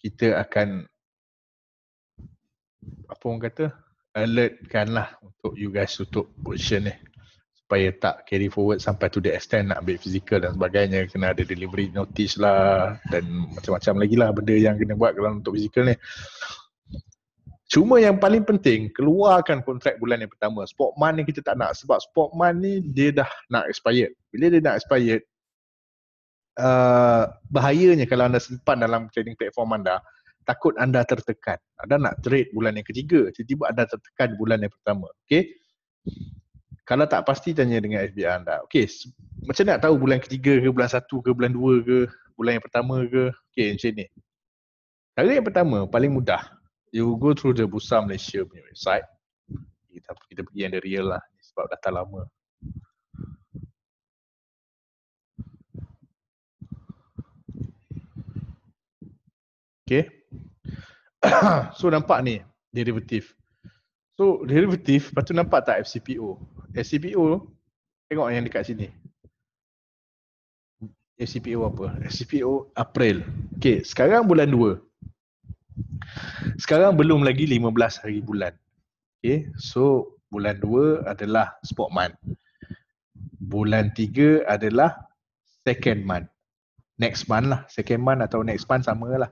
kita akan apa orang kata? Alertkan lah untuk you guys tutup position ni. Supaya tak carry forward sampai to the extent nak ambil physical dan sebagainya. Kena ada delivery notice lah dan macam-macam lagi lah benda yang kena buat kalau untuk physical ni. Cuma yang paling penting keluarkan kontrak bulan yang pertama. Spot month ni kita tak nak. Sebab spot month ni dia dah nak expired. Bila dia nak expired uh, bahayanya kalau anda simpan dalam trading platform anda takut anda tertekan. Anda nak trade bulan yang ketiga, tiba-tiba anda tertekan bulan yang pertama. Okay? Kalau tak pasti tanya dengan FBI anda. Okay, macam nak tahu bulan ketiga ke, bulan satu ke, bulan dua ke, bulan yang pertama ke. Okay, macam ni. Cara yang pertama, paling mudah. You go through the Bursa Malaysia punya website. Kita, kita pergi yang the real lah. Sebab data lama. Okay. so nampak ni derivatif. So derivatif, lepas tu nampak tak FCPO? FCPO, tengok yang dekat sini. FCPO apa? FCPO April. Okay, sekarang bulan 2. Sekarang belum lagi 15 hari bulan. Okay, so bulan 2 adalah spot month. Bulan 3 adalah second month. Next month lah. Second month atau next month sama lah.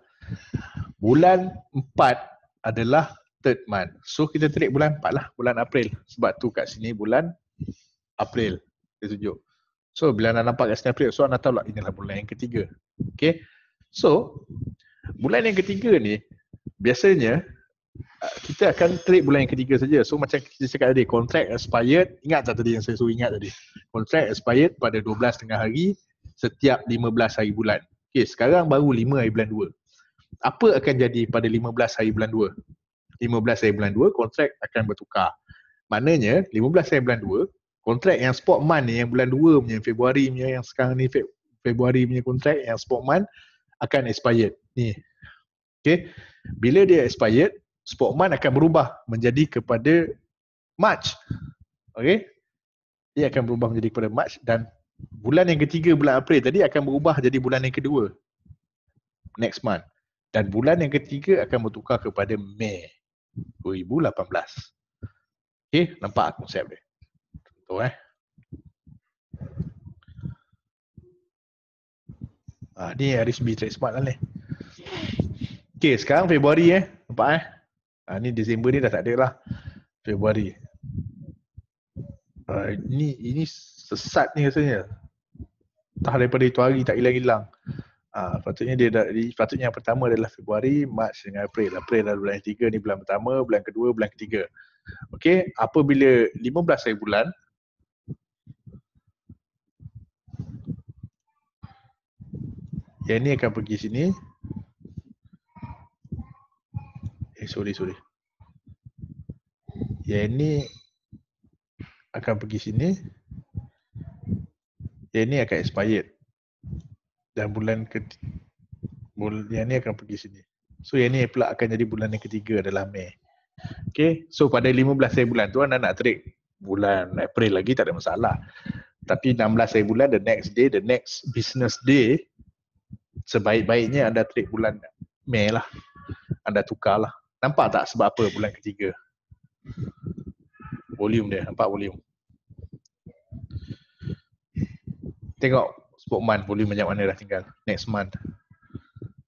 Bulan 4 adalah third month. So kita trade bulan 4 lah, bulan April. Sebab tu kat sini bulan April. Dia tunjuk. So bila anda nampak kat sini April, so anda tahu lah inilah bulan yang ketiga. Okay. So, bulan yang ketiga ni, biasanya uh, kita akan trade bulan yang ketiga saja. So macam kita cakap tadi, contract expired, ingat tak tadi yang saya suruh ingat tadi? Contract expired pada 12 tengah hari setiap 15 hari bulan. Okay, sekarang baru 5 hari bulan 2 apa akan jadi pada 15 hari bulan 2? 15 hari bulan 2 kontrak akan bertukar. Maknanya 15 hari bulan 2 kontrak yang spot month ni yang bulan 2 punya Februari punya yang sekarang ni Fe- Februari punya kontrak yang spot month akan expired. Ni. Okay. Bila dia expired, spot month akan berubah menjadi kepada March. Okay. Dia akan berubah menjadi kepada March dan bulan yang ketiga bulan April tadi akan berubah jadi bulan yang kedua. Next month dan bulan yang ketiga akan bertukar kepada Mei 2018. Okey, nampak konsep dia. Contoh eh. Ah, ni RSB Trade Smart lah ni. Okey, sekarang Februari eh. Nampak eh. Ah, ni Disember ni dah tak ada lah. Februari. Ah, ini ini sesat ni rasanya. Tak daripada itu hari tak hilang-hilang. Ah, patutnya dia dah, patutnya yang pertama adalah Februari, Mac dengan April. April adalah bulan yang tiga ni bulan pertama, bulan kedua, bulan ketiga. Okey, apabila 15 hari bulan Yang ni akan pergi sini. Eh sorry sorry. Yang ni akan pergi sini. Yang ni akan expired dan bulan ke bulan yang ni akan pergi sini. So yang ni pula akan jadi bulan yang ketiga adalah Mei. Okay, so pada 15 hari bulan tu anda nak trade bulan April lagi tak ada masalah. Tapi 16 hari bulan, the next day, the next business day, sebaik-baiknya anda trade bulan Mei lah. Anda tukar lah. Nampak tak sebab apa bulan ketiga? Volume dia, nampak volume. Tengok spot month, volume banyak mana dah tinggal. Next month.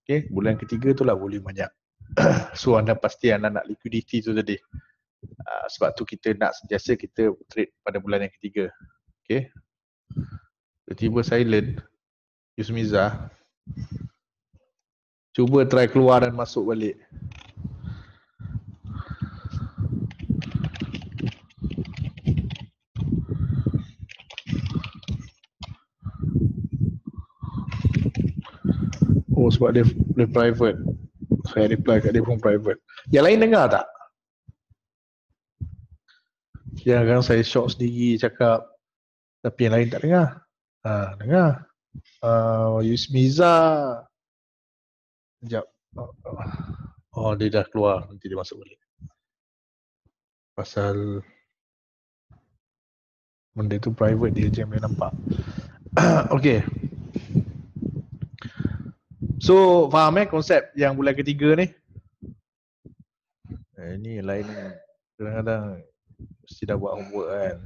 Okay, bulan ketiga tu lah volume banyak. so anda pasti anda nak liquidity tu tadi. Uh, sebab tu kita nak sentiasa kita trade pada bulan yang ketiga. Okay. Tiba-tiba silent. Yusmiza. Cuba try keluar dan masuk balik. Oh sebab dia, dia private. Saya reply kat dia pun private. Yang lain dengar tak? Ya kan saya shock sendiri cakap tapi yang lain tak dengar. Ha, dengar. Uh, Yusmiza. Sekejap. Oh, dia dah keluar. Nanti dia masuk balik. Pasal benda tu private dia je yang boleh nampak. okay. So faham eh konsep yang bulan ketiga ni? Eh, ni lain kadang-kadang mesti dah buat homework kan.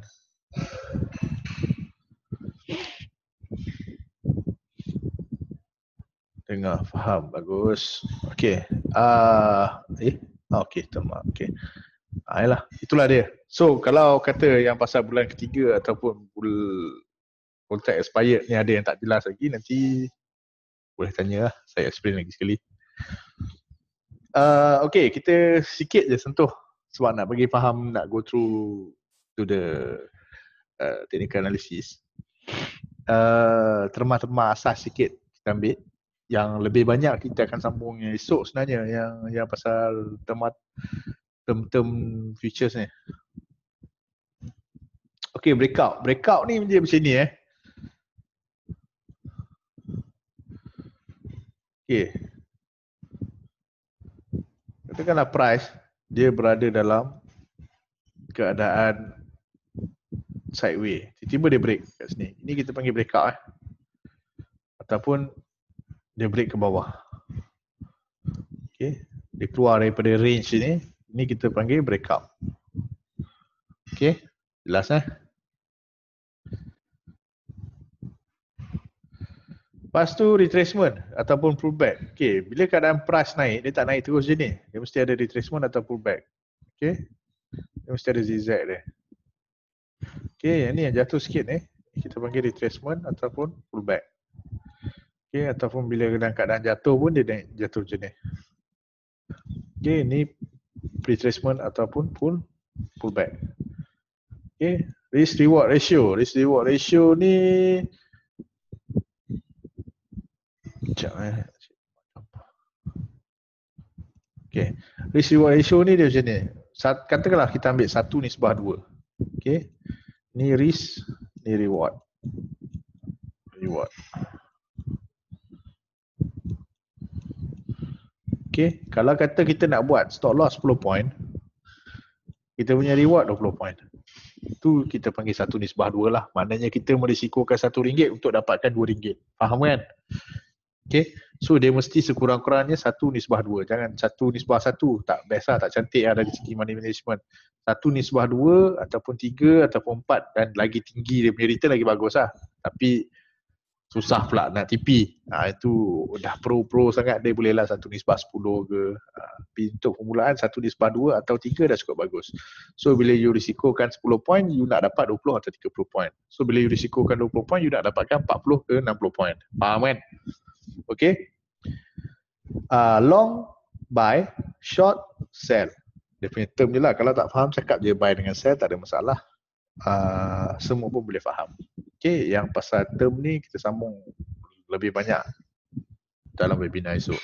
Dengar, faham, bagus. Okay. Uh, eh, ah, okay, teman. Okay. Ayolah, itulah dia. So, kalau kata yang pasal bulan ketiga ataupun bul kontrak expired ni ada yang tak jelas lagi, nanti boleh tanya lah. Saya explain lagi sekali. Uh, okay, kita sikit je sentuh sebab nak bagi faham, nak go through to the uh, technical analysis. Uh, terma-terma asas sikit kita ambil. Yang lebih banyak kita akan sambung esok sebenarnya yang yang pasal terma term-term futures ni. Okay, breakout. Breakout ni dia macam ni eh. Okay. Katakanlah price dia berada dalam keadaan sideway. Tiba-tiba dia break kat sini. Ini kita panggil breakout eh. Ataupun dia break ke bawah. Okay. Dia keluar daripada range ini. Ini kita panggil breakout. Okay. Jelas eh. Lepas tu retracement ataupun pullback. Okay, bila keadaan price naik, dia tak naik terus je ni. Dia mesti ada retracement atau pullback. Okay. Dia mesti ada zigzag dia. Okay, yang ni yang jatuh sikit ni. Kita panggil retracement ataupun pullback. Okay, ataupun bila dalam keadaan jatuh pun dia naik jatuh je ni. Okay, ni retracement ataupun pull pullback. Okay, risk reward ratio. Risk reward ratio ni Sekejap eh. Okay. Risk reward ratio ni dia macam ni. Katakanlah kita ambil satu nisbah dua. Okay. Ni risk, ni reward. Reward. Okay. Kalau kata kita nak buat stop loss 10 point. Kita punya reward 20 point. Itu kita panggil satu nisbah dua lah. Maknanya kita merisikokan satu ringgit untuk dapatkan dua ringgit. Faham kan? Okay. So dia mesti sekurang-kurangnya satu nisbah dua. Jangan satu nisbah satu. Tak best lah, tak cantik lah dari segi money management. Satu nisbah dua ataupun tiga ataupun empat dan lagi tinggi dia punya return lagi bagus lah. Tapi susah pula nak TP. Ha, itu dah pro-pro sangat dia boleh lah satu nisbah sepuluh ke. Ha, tapi untuk permulaan satu nisbah dua atau tiga dah cukup bagus. So bila you risikokan 10 point, you nak dapat 20 atau 30 point. So bila you risikokan 20 point, you nak dapatkan 40 ke 60 point. Faham kan? Okay. Uh, long, buy, short, sell. Dia punya term je lah. Kalau tak faham, cakap je buy dengan sell, tak ada masalah. Uh, semua pun boleh faham. Okay, yang pasal term ni kita sambung lebih banyak dalam webinar esok.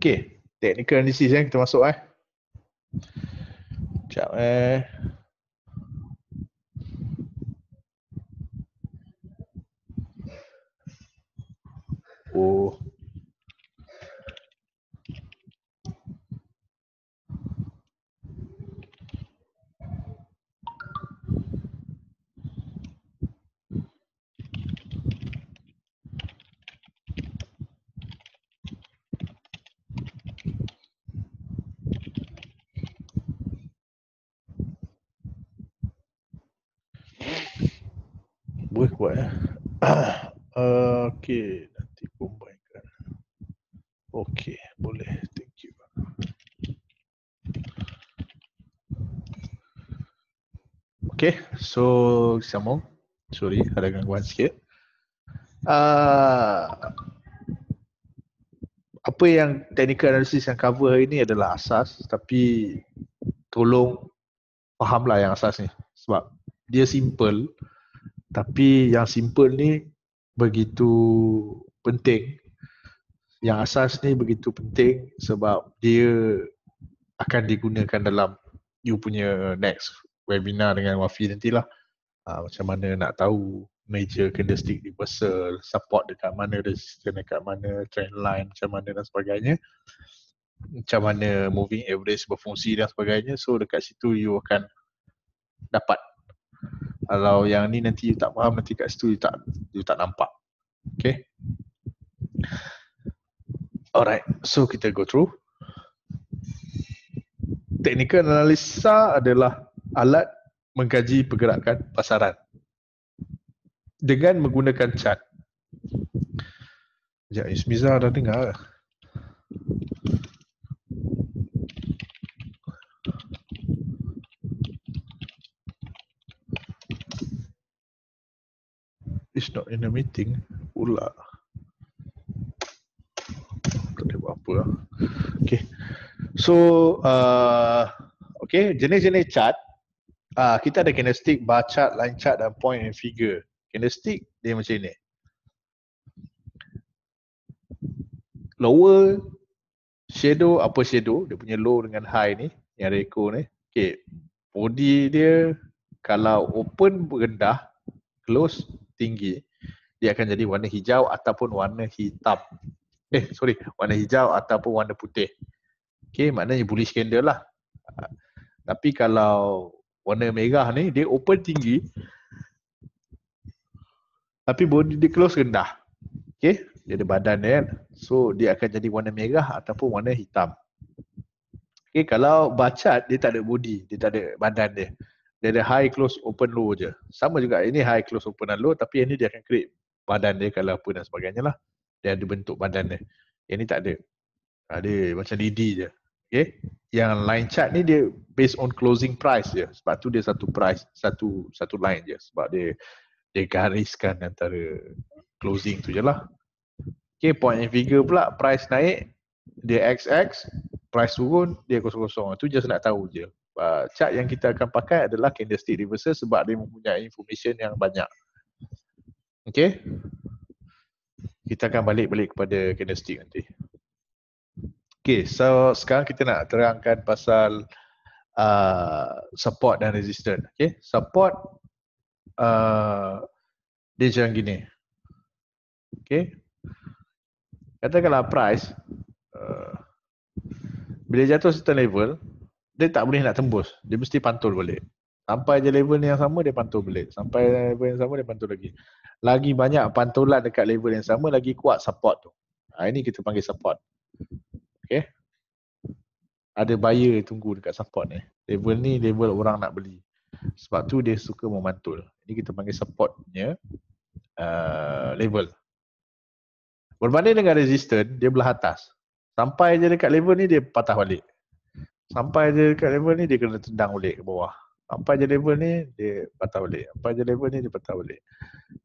Okay, technical analysis yang kita masuk eh. Sekejap eh. o quê so sambung. Sorry, ada gangguan sikit. Uh, apa yang technical analysis yang cover hari ni adalah asas tapi tolong fahamlah yang asas ni sebab dia simple tapi yang simple ni begitu penting yang asas ni begitu penting sebab dia akan digunakan dalam you punya next webinar dengan Wafi nantilah. Uh, macam mana nak tahu major candlestick reversal, support dekat mana, resistance dekat mana, trend line macam mana dan sebagainya. Macam mana moving average berfungsi dan sebagainya. So dekat situ you akan dapat. Kalau yang ni nanti you tak faham nanti kat situ you tak you tak nampak. Okay. Alright, so kita go through. Technical analisa adalah alat mengkaji pergerakan pasaran dengan menggunakan chart. Ya, Ismiza dah dengar. It's not in a meeting pula. apa lah. Okay. So, uh, okay, jenis-jenis chart. Uh, kita ada candlestick, bar chart, line chart dan point and figure. Candlestick dia macam ni. Lower shadow, apa shadow, dia punya low dengan high ni, yang reko ni. Okay, body dia kalau open rendah, close tinggi, dia akan jadi warna hijau ataupun warna hitam eh sorry warna hijau ataupun warna putih okay maknanya bullish candle lah uh, tapi kalau warna merah ni dia open tinggi tapi body dia close rendah. Okay dia ada badan dia kan? So dia akan jadi warna merah ataupun warna hitam. Okay kalau bacat dia tak ada body dia tak ada badan dia. Dia ada high close open low je. Sama juga ini high close open dan low tapi ini dia akan create badan dia kalau apa dan sebagainya lah. Dia ada bentuk badan dia. Yang ni tak ada. Ada macam lidi je. Okay. Yang line chart ni dia based on closing price je. Sebab tu dia satu price, satu satu line je. Sebab dia dia gariskan antara closing tu je lah. Okay, point and figure pula price naik, dia XX, price turun, dia kosong-kosong. Itu just nak tahu je. Uh, chart yang kita akan pakai adalah candlestick reversal sebab dia mempunyai information yang banyak. Okay kita akan balik-balik kepada candlestick nanti. Okay, so sekarang kita nak terangkan pasal uh, support dan resistance. Okay, support uh, dia macam gini. Okay, katakanlah price uh, bila jatuh certain level, dia tak boleh nak tembus. Dia mesti pantul balik. Sampai je level ni yang sama, dia pantul balik. Sampai level yang sama, dia pantul lagi lagi banyak pantulan dekat level yang sama lagi kuat support tu. Ha, ini kita panggil support. Okay. Ada buyer tunggu dekat support ni. Level ni level orang nak beli. Sebab tu dia suka memantul. Ini kita panggil supportnya uh, level. Berbanding dengan resistance, dia belah atas. Sampai je dekat level ni dia patah balik. Sampai je dekat level ni dia kena tendang balik ke bawah. Sampai je level ni dia patah balik. Sampai je level ni dia patah balik.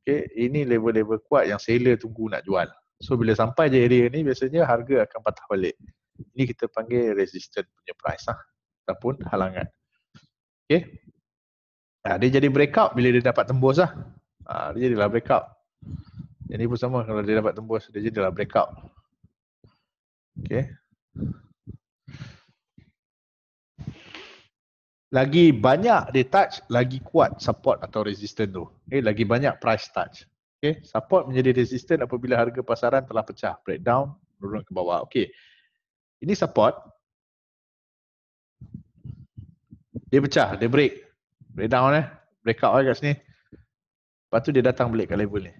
Okay, ini level-level kuat yang seller tunggu nak jual. So bila sampai je area ni biasanya harga akan patah balik. Ini kita panggil resistant punya price lah. Ataupun halangan. Okay. Ha, dia jadi breakout bila dia dapat tembus lah. Ha, dia jadilah breakout. Ini pun sama kalau dia dapat tembus, dia jadilah breakout. Okay lagi banyak dia touch, lagi kuat support atau resistance tu. Okay, lagi banyak price touch. Okay, support menjadi resistant apabila harga pasaran telah pecah, breakdown, turun ke bawah. Okay, ini support. Dia pecah, dia break. Breakdown eh, breakout eh kat sini. Lepas tu dia datang balik kat level ni.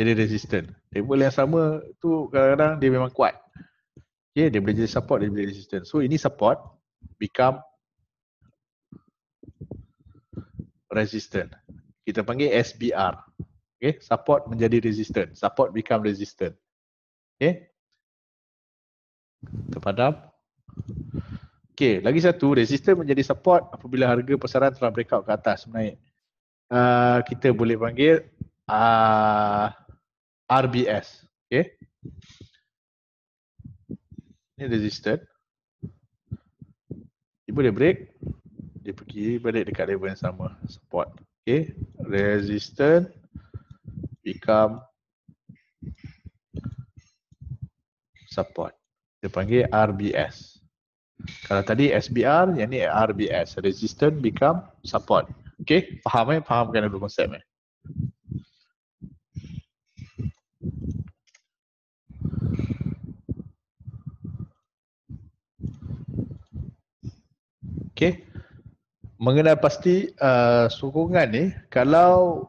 Jadi resistant. Level yang sama tu kadang-kadang dia memang kuat. Okay, dia boleh jadi support, dia boleh resistant. So ini support become resistant. Kita panggil SBR. Okay, support menjadi resistant. Support become resistant. Okay. Terpadam. Okay, lagi satu, resistant menjadi support apabila harga pasaran telah breakout ke atas menaik. Uh, kita boleh panggil uh, RBS. Okay. Ini resistant. Dia boleh break. Dia pergi balik dekat level yang sama. Support. Okay. Resistant become support. Dia panggil RBS. Kalau tadi SBR, yang ni RBS. Resistant become support. Okay, faham eh? Fahamkan dulu konsep eh? Okay. Mengenal pasti uh, sokongan ni, kalau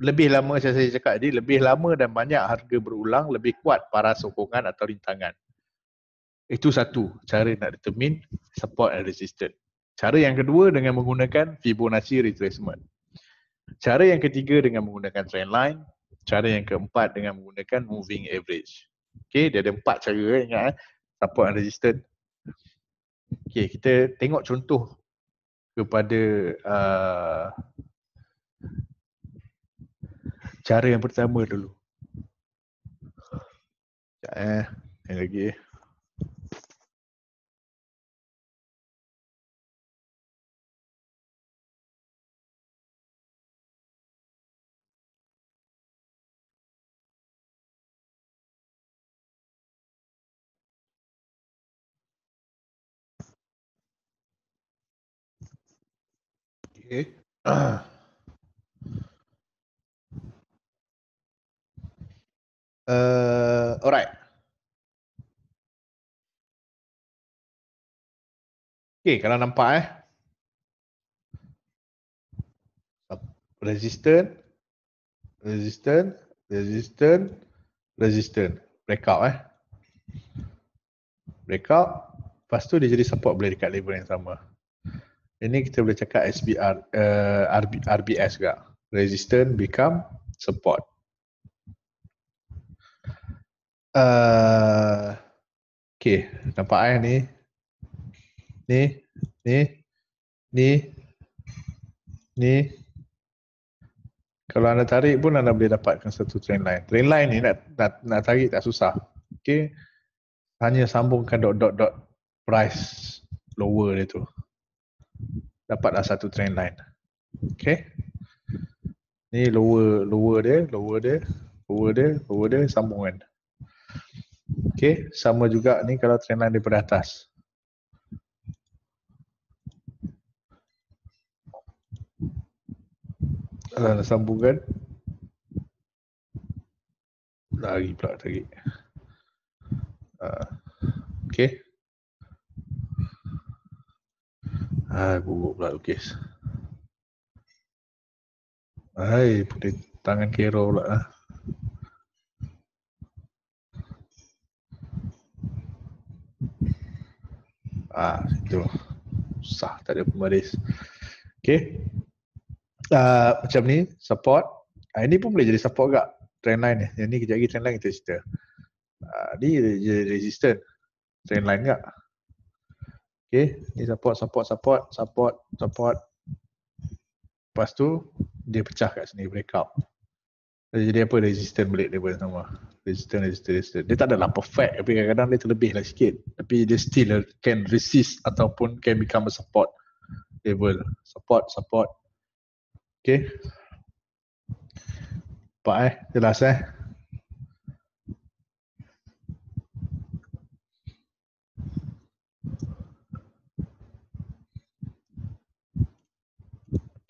lebih lama saya, saya cakap tadi, lebih lama dan banyak harga berulang, lebih kuat para sokongan atau rintangan. Itu satu cara nak determine support and resistance. Cara yang kedua dengan menggunakan Fibonacci retracement. Cara yang ketiga dengan menggunakan trend line. Cara yang keempat dengan menggunakan moving average. Okay, dia ada empat cara eh, ingat eh. Support and resistance. Okay, kita tengok contoh kepada uh, cara yang pertama dulu. Sekejap eh. Yang lagi. Okay. Uh. Alright. Okay, kalau nampak eh. Resistant, resistant, resistant, resistant. Breakout eh. Breakout. Lepas tu dia jadi support boleh dekat level yang sama. Ini kita boleh cakap SBR, uh, RB, RBS juga. Resistant become support. Uh, okay, nampak eh ni. Ni, ni, ni, ni. Kalau anda tarik pun anda boleh dapatkan satu trend line. Trend line ni nak nak, nak tarik tak susah. Okay. Hanya sambungkan dot dot dot price lower dia tu. Dapatlah satu trend line. Okay. Ni lower lower dia, lower dia, lower dia, lower dia, sambungkan. Okay, sama juga ni kalau trend line daripada atas. Kalau nak sambungkan. Lari pula tadi. Uh, okay. Ah, buruk pula lukis. Hai, putih tangan kero pula lah. Ah, itu sah tak ada pembaris. Okay. Uh, macam ni, support. Uh, ini pun boleh jadi support juga. Trend line ni. Yang ni kejap lagi trend line kita cerita. Uh, ni jadi resistant. Trend line juga. Okay. Ni support, support, support, support, support. Lepas tu, dia pecah kat sini, breakout. Jadi apa resistant balik dia pun sama resistant, resistant, resistant. Dia tak adalah perfect tapi kadang-kadang dia terlebih lah sikit. Tapi dia still can resist ataupun can become a support level. Support, support. Okay. Pak eh, jelas eh.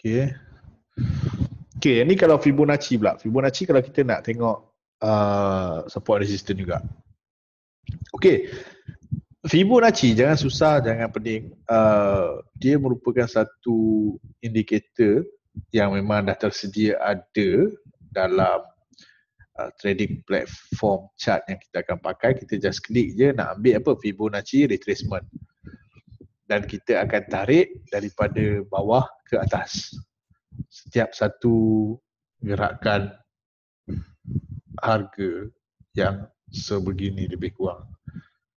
Okay. Okay, ni kalau Fibonacci pula. Fibonacci kalau kita nak tengok uh, support resistance juga. Okay, Fibonacci jangan susah, jangan pening. Uh, dia merupakan satu indikator yang memang dah tersedia ada dalam uh, trading platform chart yang kita akan pakai. Kita just klik je nak ambil apa Fibonacci retracement. Dan kita akan tarik daripada bawah ke atas. Setiap satu gerakan harga yang sebegini lebih kurang.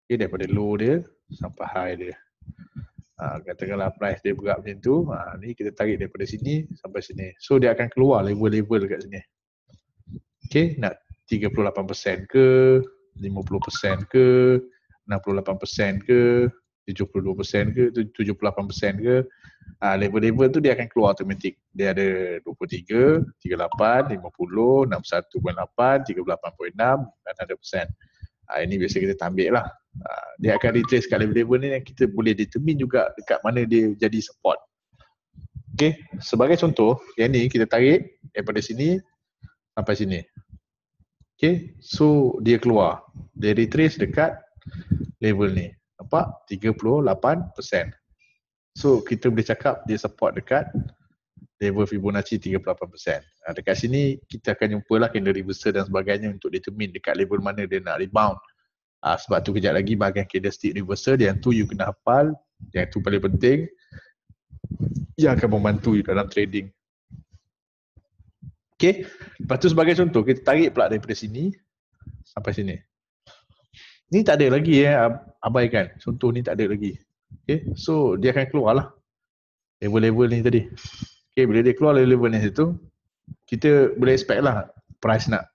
Okay, daripada low dia sampai high dia. Ha, katakanlah price dia berat macam tu, ha, ni kita tarik daripada sini sampai sini. So dia akan keluar level-level dekat sini. Okay, nak 38% ke, 50% ke, 68% ke, 72% ke, 78% ke, ha, level-level tu dia akan keluar automatik. Dia ada 23, 38, 50, 61.8, 38.6 dan 100%. Ha, ini biasa kita ambil lah. Ha, dia akan retrace kat level-level ni yang kita boleh determine juga dekat mana dia jadi support. Okay, sebagai contoh, yang ni kita tarik daripada sini sampai sini. Okay, so dia keluar. Dia retrace dekat level ni. Nampak? 38%. So kita boleh cakap dia support dekat level Fibonacci 38%. Ha, dekat sini kita akan jumpa lah candle reversal dan sebagainya untuk determine dekat level mana dia nak rebound. Ha, sebab tu kejap lagi bahagian candlestick reversal yang tu you kena hafal. Yang tu paling penting. Yang akan membantu you dalam trading. Okay. Lepas tu sebagai contoh, kita tarik pula daripada sini sampai sini. Ni tak ada lagi eh, abaikan. Contoh ni tak ada lagi. Okay. So dia akan keluar lah. Level-level ni tadi. Okay, bila dia keluar level-level ni situ, kita boleh expect lah price nak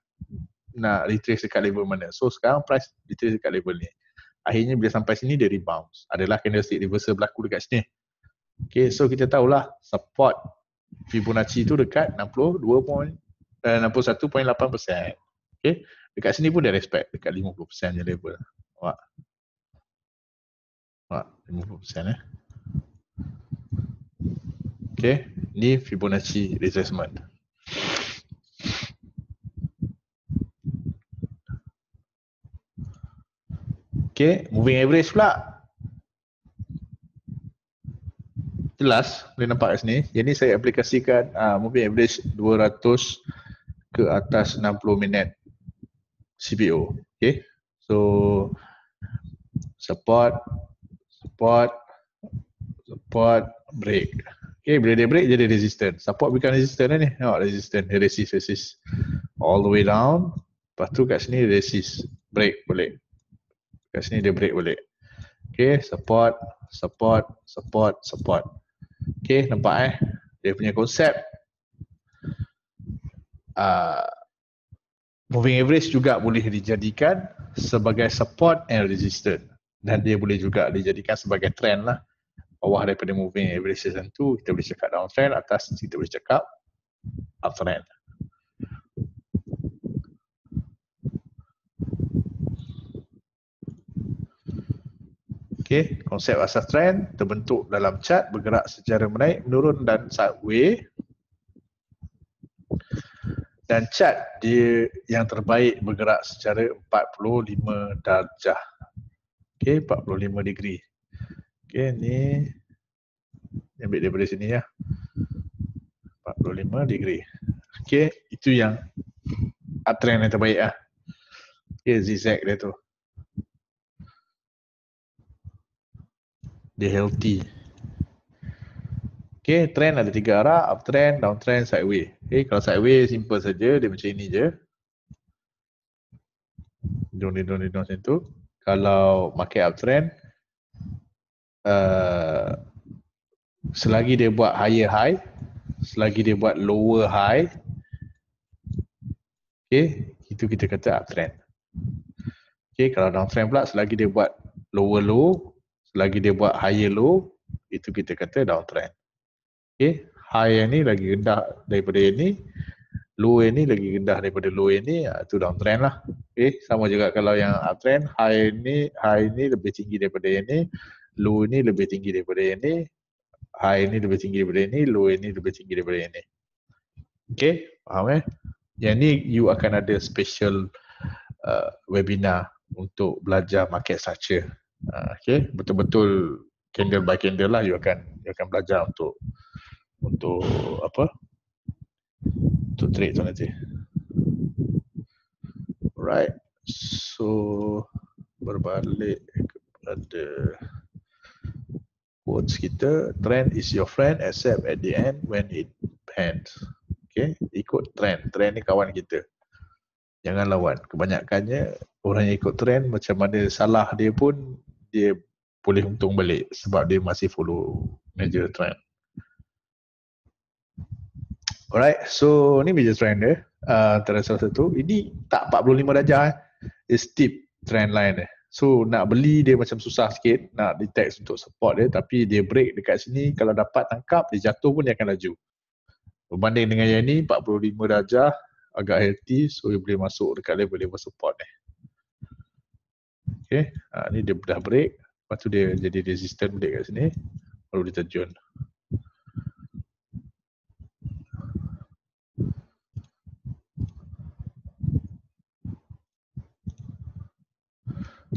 nak retrace dekat level mana. So sekarang price retrace dekat level ni. Akhirnya bila sampai sini dia rebound. Adalah candlestick reversal berlaku dekat sini. Okay, so kita tahulah support Fibonacci tu dekat 62 point, eh, 61.8%. Okay. Dekat sini pun dia respect dekat 50% je level. Wah. Wah, 50% eh. Okay, ni Fibonacci retracement. Okay, moving average pula. jelas boleh nampak kat sini. Yang ni saya aplikasikan uh, moving average 200 ke atas 60 minit CPO. Okay. So support, support, support, break. Okay, bila dia break jadi resistant. Support bukan resistant ni. Tengok oh, resistant, resist, resist. All the way down. Lepas tu kat sini resist. Break boleh. Kat sini dia break boleh. Okay, support, support, support, support. Okay, nampak eh. Dia punya konsep. Uh, moving average juga boleh dijadikan sebagai support and resistance. Dan dia boleh juga dijadikan sebagai trend lah. Bawah daripada moving average tu, kita boleh cakap downtrend. Atas kita boleh cakap uptrend. Okay, konsep asas trend terbentuk dalam chart bergerak secara menaik, menurun dan sideways. Dan chart dia yang terbaik bergerak secara 45 darjah. Okay, 45 degree. Okay, ni ambil daripada sini ya. 45 degree. Okay, itu yang uptrend yang terbaik lah. Okay, zigzag dia tu. dia healthy. Okay, trend ada tiga arah, uptrend, downtrend, sideways. Okay, kalau sideways simple saja, dia macam ini je. Don, don, don, macam tu. Kalau market uptrend, uh, selagi dia buat higher high, selagi dia buat lower high, okay, itu kita kata uptrend. Okay, kalau downtrend pula, selagi dia buat lower low, selagi dia buat higher low itu kita kata downtrend okay high yang ni lagi rendah daripada yang ni low yang ni lagi rendah daripada low yang ni itu ah, downtrend lah. Okay sama juga kalau yang uptrend high ni high ni lebih tinggi daripada yang ni low ni lebih tinggi daripada yang ni high ni lebih tinggi daripada yang ni low ni lebih tinggi daripada yang ni. Okay faham eh? Yang ni you akan ada special uh, webinar untuk belajar market structure. Uh, okay, betul-betul candle by candle lah you akan you akan belajar untuk untuk apa? Untuk trade tu nanti. Right. So berbalik kepada quotes kita, trend is your friend except at the end when it bends. Okay, ikut trend. Trend ni kawan kita. Jangan lawan. Kebanyakannya orang yang ikut trend macam mana salah dia pun dia boleh untung balik sebab dia masih follow major trend. Alright, so ni major trend dia. Uh, antara salah satu. Ini tak 45 darjah eh. It's steep trend line dia. So nak beli dia macam susah sikit. Nak detect untuk support dia. Tapi dia break dekat sini. Kalau dapat tangkap, dia jatuh pun dia akan laju. Berbanding dengan yang ni, 45 darjah. Agak healthy. So dia boleh masuk dekat level-level support ni. Okay. Uh, ni dia dah break. Lepas tu dia jadi resistant balik kat sini. Baru dia terjun.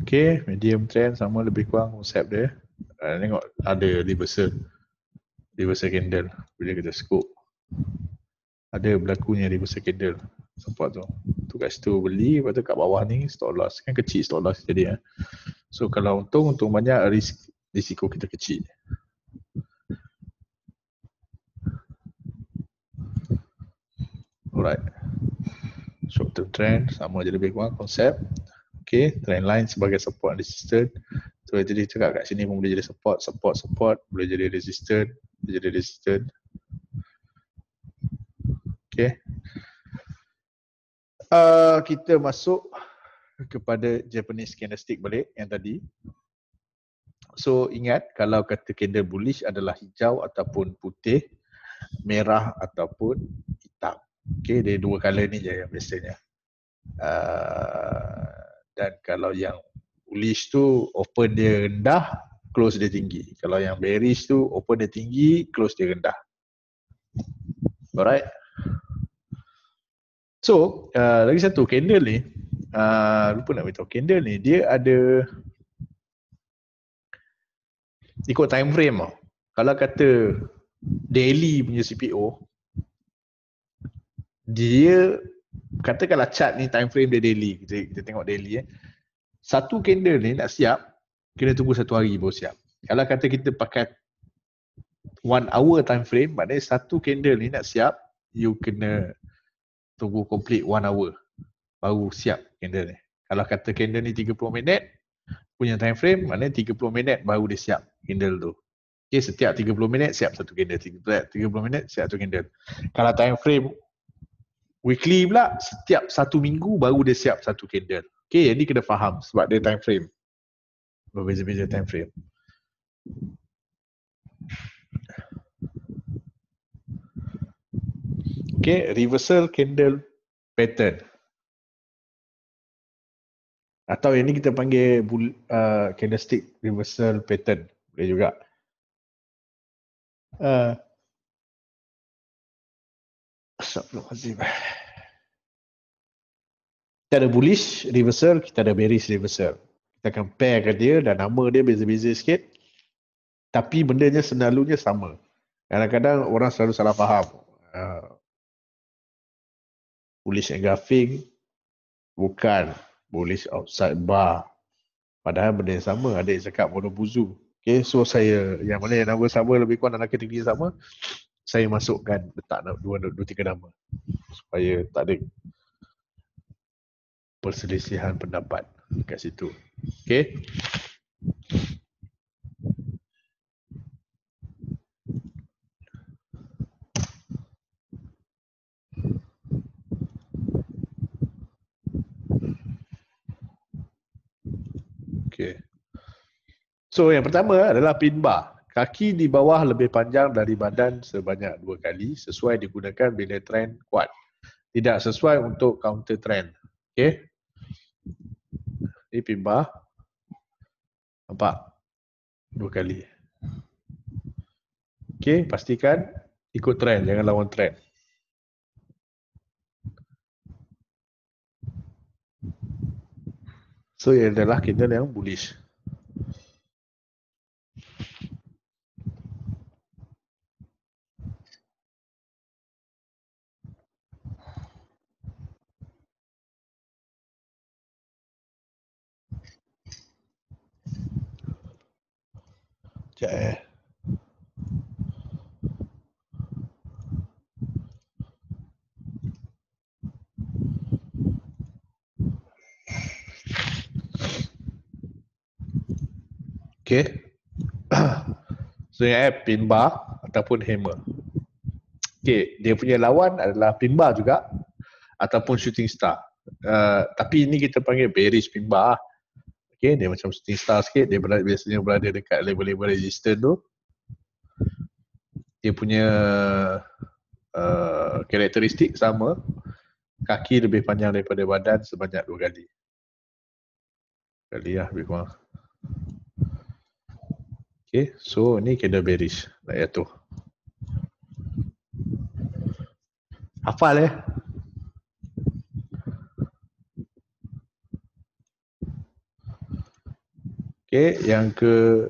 Okay, medium trend sama lebih kurang konsep dia. Uh, tengok ada reversal. Reversal candle bila kita scope. Ada berlakunya reversal candle. Support tu. Tu kat situ beli, lepas tu kat bawah ni stop loss. Kan kecil stop loss jadi ya. So kalau untung, untung banyak, risk, risiko kita kecil. Alright. Short term trend sama je lebih kurang konsep. Okay, trend line sebagai support and resistance. So jadi cakap kat sini pun boleh jadi support, support, support, boleh jadi resistance, boleh jadi resistance. Okay. Uh, kita masuk kepada Japanese candlestick balik yang tadi. So ingat kalau kata candle bullish adalah hijau ataupun putih, merah ataupun hitam. Okay, dia dua color ni je yang biasanya. Uh, dan kalau yang bullish tu open dia rendah, close dia tinggi. Kalau yang bearish tu open dia tinggi, close dia rendah. Alright. So, uh, lagi satu candle ni, uh, lupa nak beritahu, candle ni dia ada ikut time frame tau. Kalau kata daily punya CPO, dia katakanlah chart ni time frame dia daily kita, kita tengok daily eh satu candle ni nak siap kena tunggu satu hari baru siap kalau kata kita pakai one hour time frame maknanya satu candle ni nak siap you kena tunggu complete one hour baru siap candle ni kalau kata candle ni 30 minit punya time frame maknanya 30 minit baru dia siap candle tu Okay, setiap 30 minit siap satu candle. 30 minit siap satu candle. Kalau time frame Weekly pula setiap satu minggu baru dia siap satu candle. Okay, ni kena faham sebab dia time frame. Berbeza-beza time frame. Okay, reversal candle pattern. Atau yang ni kita panggil uh, candlestick reversal pattern. Boleh juga. Uh, Astagfirullahaladzim. Kita ada bullish reversal, kita ada bearish reversal. Kita akan pairkan dia dan nama dia beza-beza sikit. Tapi bendanya selalunya sama. Kadang-kadang orang selalu salah faham. Uh, bullish engulfing bukan bullish outside bar. Padahal benda yang sama. Ada yang cakap monobuzu. Okay, so saya yang mana yang nama sama lebih kurang dalam kategori sama saya masukkan letak dua, dua, dua tiga nama supaya tak ada perselisihan pendapat kat situ. Okay. Okay. So yang pertama adalah pin bar. Kaki di bawah lebih panjang dari badan sebanyak dua kali sesuai digunakan bila trend kuat. Tidak sesuai untuk counter trend. Okay. Ini pimbah. Nampak? Dua kali. Okay, pastikan ikut trend. Jangan lawan trend. So, ia adalah candle yang bullish. Okay. Okay. So yang F, pinbar ataupun hammer. Okay, dia punya lawan adalah pinbar juga ataupun shooting star. Uh, tapi ini kita panggil bearish pinbar. Okay, dia macam shooting star sikit. Dia berada, biasanya berada dekat level-level resistance tu. Dia punya uh, karakteristik sama. Kaki lebih panjang daripada badan sebanyak dua kali. Kali lah lebih kurang. Okay, so ni kena bearish. Nak jatuh. Hafal eh? Okay, yang ke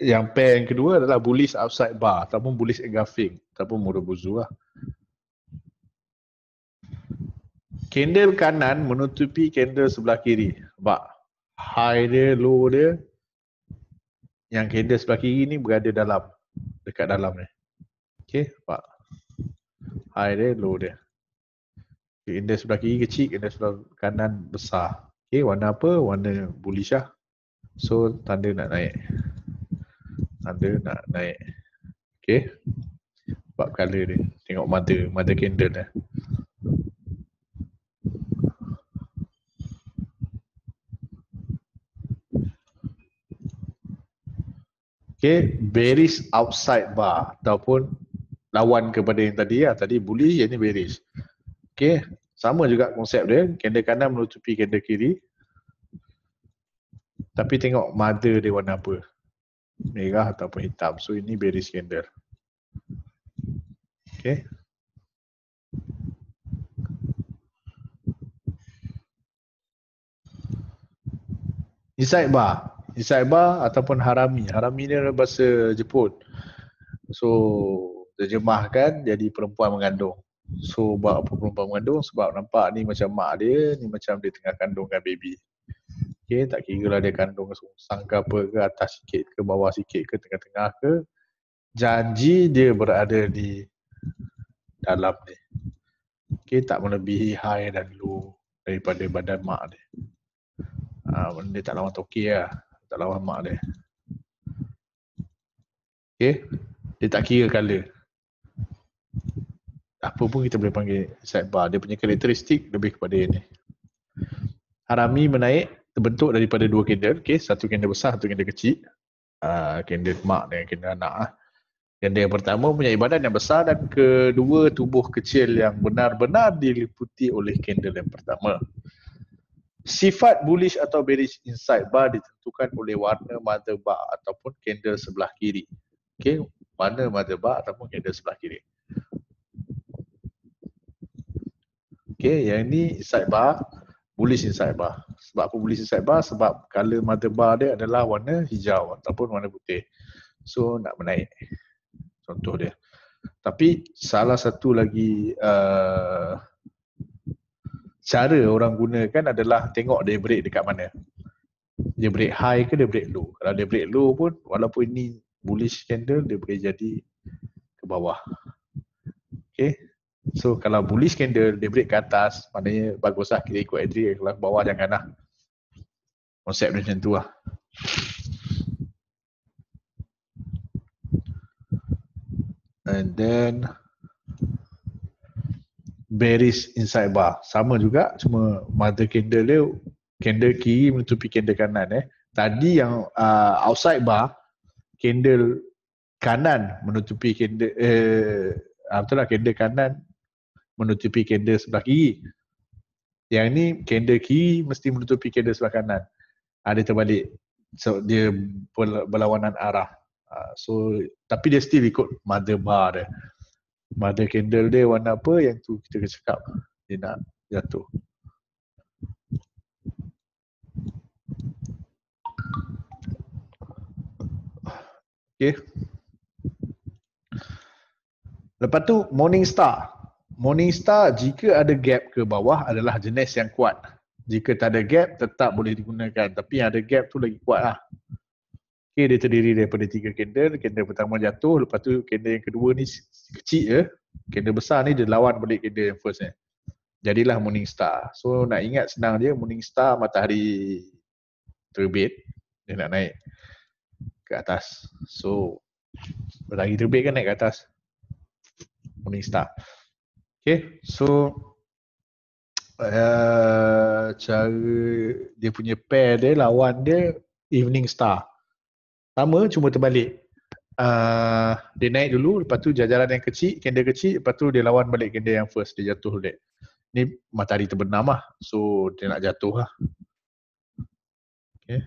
yang pair yang kedua adalah bullish outside bar ataupun bullish engulfing ataupun murubuzu lah. Candle kanan menutupi candle sebelah kiri. Sebab high dia, low dia yang candle sebelah kiri ni berada dalam dekat dalam ni. Okey pak high dia low dia. Okay, candle sebelah kiri kecil candle sebelah kanan besar. Okey warna apa? Warna bullish lah so tanda nak naik tanda nak naik okey sebab color dia tengok mother mother candle dia Okay, bearish outside bar ataupun lawan kepada yang tadi ya. Tadi bullish, yang ni bearish. Okay, sama juga konsep dia. Candle kanan menutupi candle kiri. Tapi tengok mother dia warna apa. Merah ataupun hitam. So ini bearish candle. Okay. Inside bar. Isaiba ataupun harami. Harami ni bahasa Jepun. So, terjemahkan jadi perempuan mengandung. So, buat apa perempuan mengandung? Sebab nampak ni macam mak dia, ni macam dia tengah kandungkan baby. Okay, tak kira lah dia kandung sungsang ke apa ke, atas sikit ke, bawah sikit ke, tengah-tengah ke. Janji dia berada di dalam ni. Okay, tak melebihi high dan low daripada badan mak dia. Uh, dia tak lawan toki lah tak lawan mak dia. Okay. Dia tak kira color. Apa pun kita boleh panggil sidebar. Dia punya karakteristik lebih kepada ini. Harami menaik terbentuk daripada dua candle. Okay. Satu candle besar, satu candle kecil. Uh, candle mak dengan candle anak. Candle yang pertama punya badan yang besar dan kedua tubuh kecil yang benar-benar diliputi oleh candle yang pertama. Sifat bullish atau bearish inside bar ditentukan oleh warna mother bar ataupun candle sebelah kiri. Okay, warna mother bar ataupun candle sebelah kiri. Okay, yang ini inside bar, bullish inside bar. Sebab apa bullish inside bar? Sebab color mother bar dia adalah warna hijau ataupun warna putih. So, nak menaik. Contoh dia. Tapi salah satu lagi uh, cara orang gunakan adalah tengok dia break dekat mana. Dia break high ke dia break low. Kalau dia break low pun walaupun ini bullish candle dia boleh jadi ke bawah. Okay. So kalau bullish candle dia break ke atas maknanya baguslah kita ikut entry kalau ke bawah jangan lah. Konsep dia macam tu lah. And then bearish inside bar. Sama juga cuma mother candle dia candle kiri menutupi candle kanan eh. Tadi yang uh, outside bar candle kanan menutupi candle eh betul lah candle kanan menutupi candle sebelah kiri. Yang ni candle kiri mesti menutupi candle sebelah kanan. Ada uh, terbalik. So dia berlawanan arah. Uh, so tapi dia still ikut mother bar dia mother candle dia warna apa yang tu kita kena cakap dia nak jatuh Okay. Lepas tu morning star. Morning star jika ada gap ke bawah adalah jenis yang kuat. Jika tak ada gap tetap boleh digunakan. Tapi yang ada gap tu lagi kuat lah. Okay, dia terdiri daripada tiga candle. Candle pertama jatuh, lepas tu candle yang kedua ni kecil je. Candle besar ni dia lawan balik candle yang first ni. Jadilah morning star. So nak ingat senang je, morning star matahari terbit, dia nak naik. ke atas. So lagi terbit kan naik ke atas. Morning Star. Okay, so uh, cara dia punya pair dia, lawan dia Evening Star. Sama cuma terbalik. Uh, dia naik dulu, lepas tu jajaran yang kecil, candle kecil, lepas tu dia lawan balik candle yang first, dia jatuh balik. Ni matahari terbenam lah. So dia nak jatuh lah. Okay.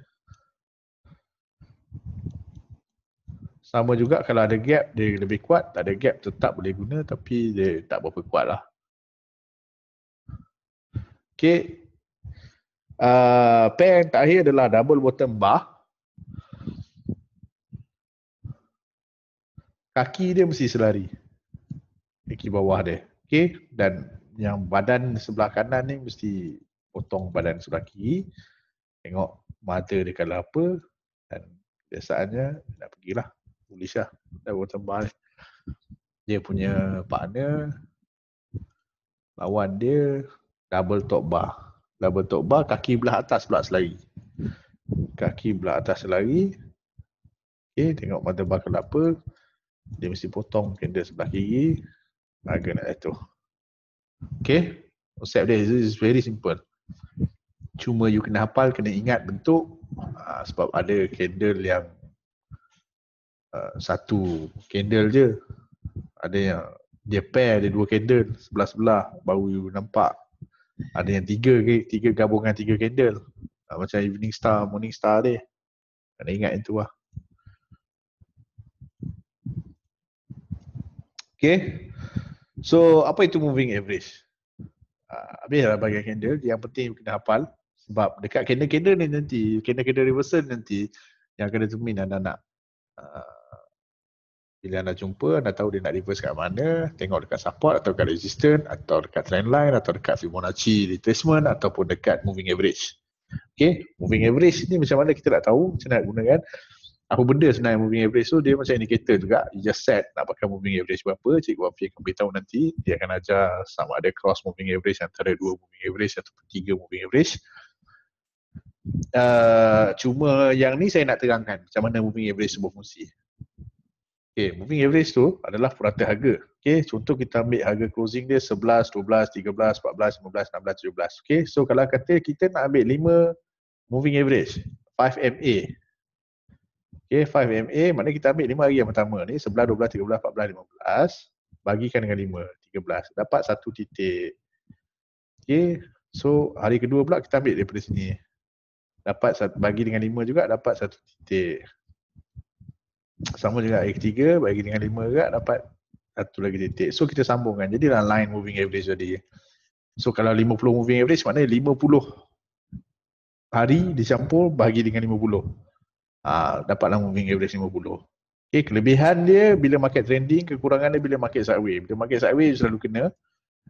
Sama juga kalau ada gap dia lebih kuat, tak ada gap tetap boleh guna tapi dia tak berapa kuat lah. Okay. Uh, pair yang terakhir adalah double bottom bar. Kaki dia mesti selari. Kaki bawah dia. Okay. Dan yang badan sebelah kanan ni mesti potong badan sebelah kiri. Tengok mata dia kalau apa. Dan biasanya nak pergilah tulis lah. Double tembal dia punya partner lawan dia double top bar. Double top bar kaki belah atas pula selari. Kaki belah atas selari. Okay, tengok mata bar kenapa dia mesti potong candle sebelah kiri. Harga nak jatuh. Okay konsep dia is very simple. Cuma you kena hafal kena ingat bentuk. Uh, sebab ada candle yang Uh, satu candle je. Ada yang dia pair ada dua candle sebelah-sebelah baru you nampak. Ada yang tiga tiga gabungan tiga candle. Uh, macam evening star, morning star dia. Kena ingat itu lah. Okay. So apa itu moving average? Uh, habis lah bagi candle. Yang penting kena hafal. Sebab dekat candle-candle ni nanti, candle-candle reversal nanti yang kena determine anda nak uh, bila anda jumpa, anda tahu dia nak reverse kat mana, tengok dekat support atau dekat resistance atau dekat trend line atau dekat Fibonacci retracement ataupun dekat moving average. Okay, moving average ni macam mana kita nak tahu macam nak gunakan. Apa benda sebenarnya moving average tu, dia macam indicator juga. You just set nak pakai moving average berapa, cikgu Afi akan beritahu nanti. Dia akan ajar sama ada cross moving average antara dua moving average atau tiga moving average. Uh, cuma yang ni saya nak terangkan macam mana moving average sebuah fungsi. Okay, moving average tu adalah purata harga. Okay, contoh kita ambil harga closing dia 11, 12, 13, 14, 15, 16, 17. Okay, so kalau kata kita nak ambil 5 moving average, 5 MA. Okay, 5 MA, maknanya kita ambil 5 hari yang pertama ni, 11, 12, 13, 14, 15. Bagikan dengan 5, 13. Dapat satu titik. Okay, so hari kedua pula kita ambil daripada sini. Dapat bagi dengan 5 juga, dapat satu titik sama juga hari ketiga bagi dengan lima juga dapat satu lagi titik. So kita sambungkan. Jadilah line moving average tadi. So kalau 50 moving average maknanya 50 hari dicampur bagi dengan 50. Ah dapatlah moving average 50. Okay, kelebihan dia bila market trending, kekurangan dia bila market sideways. Bila market sideways selalu kena.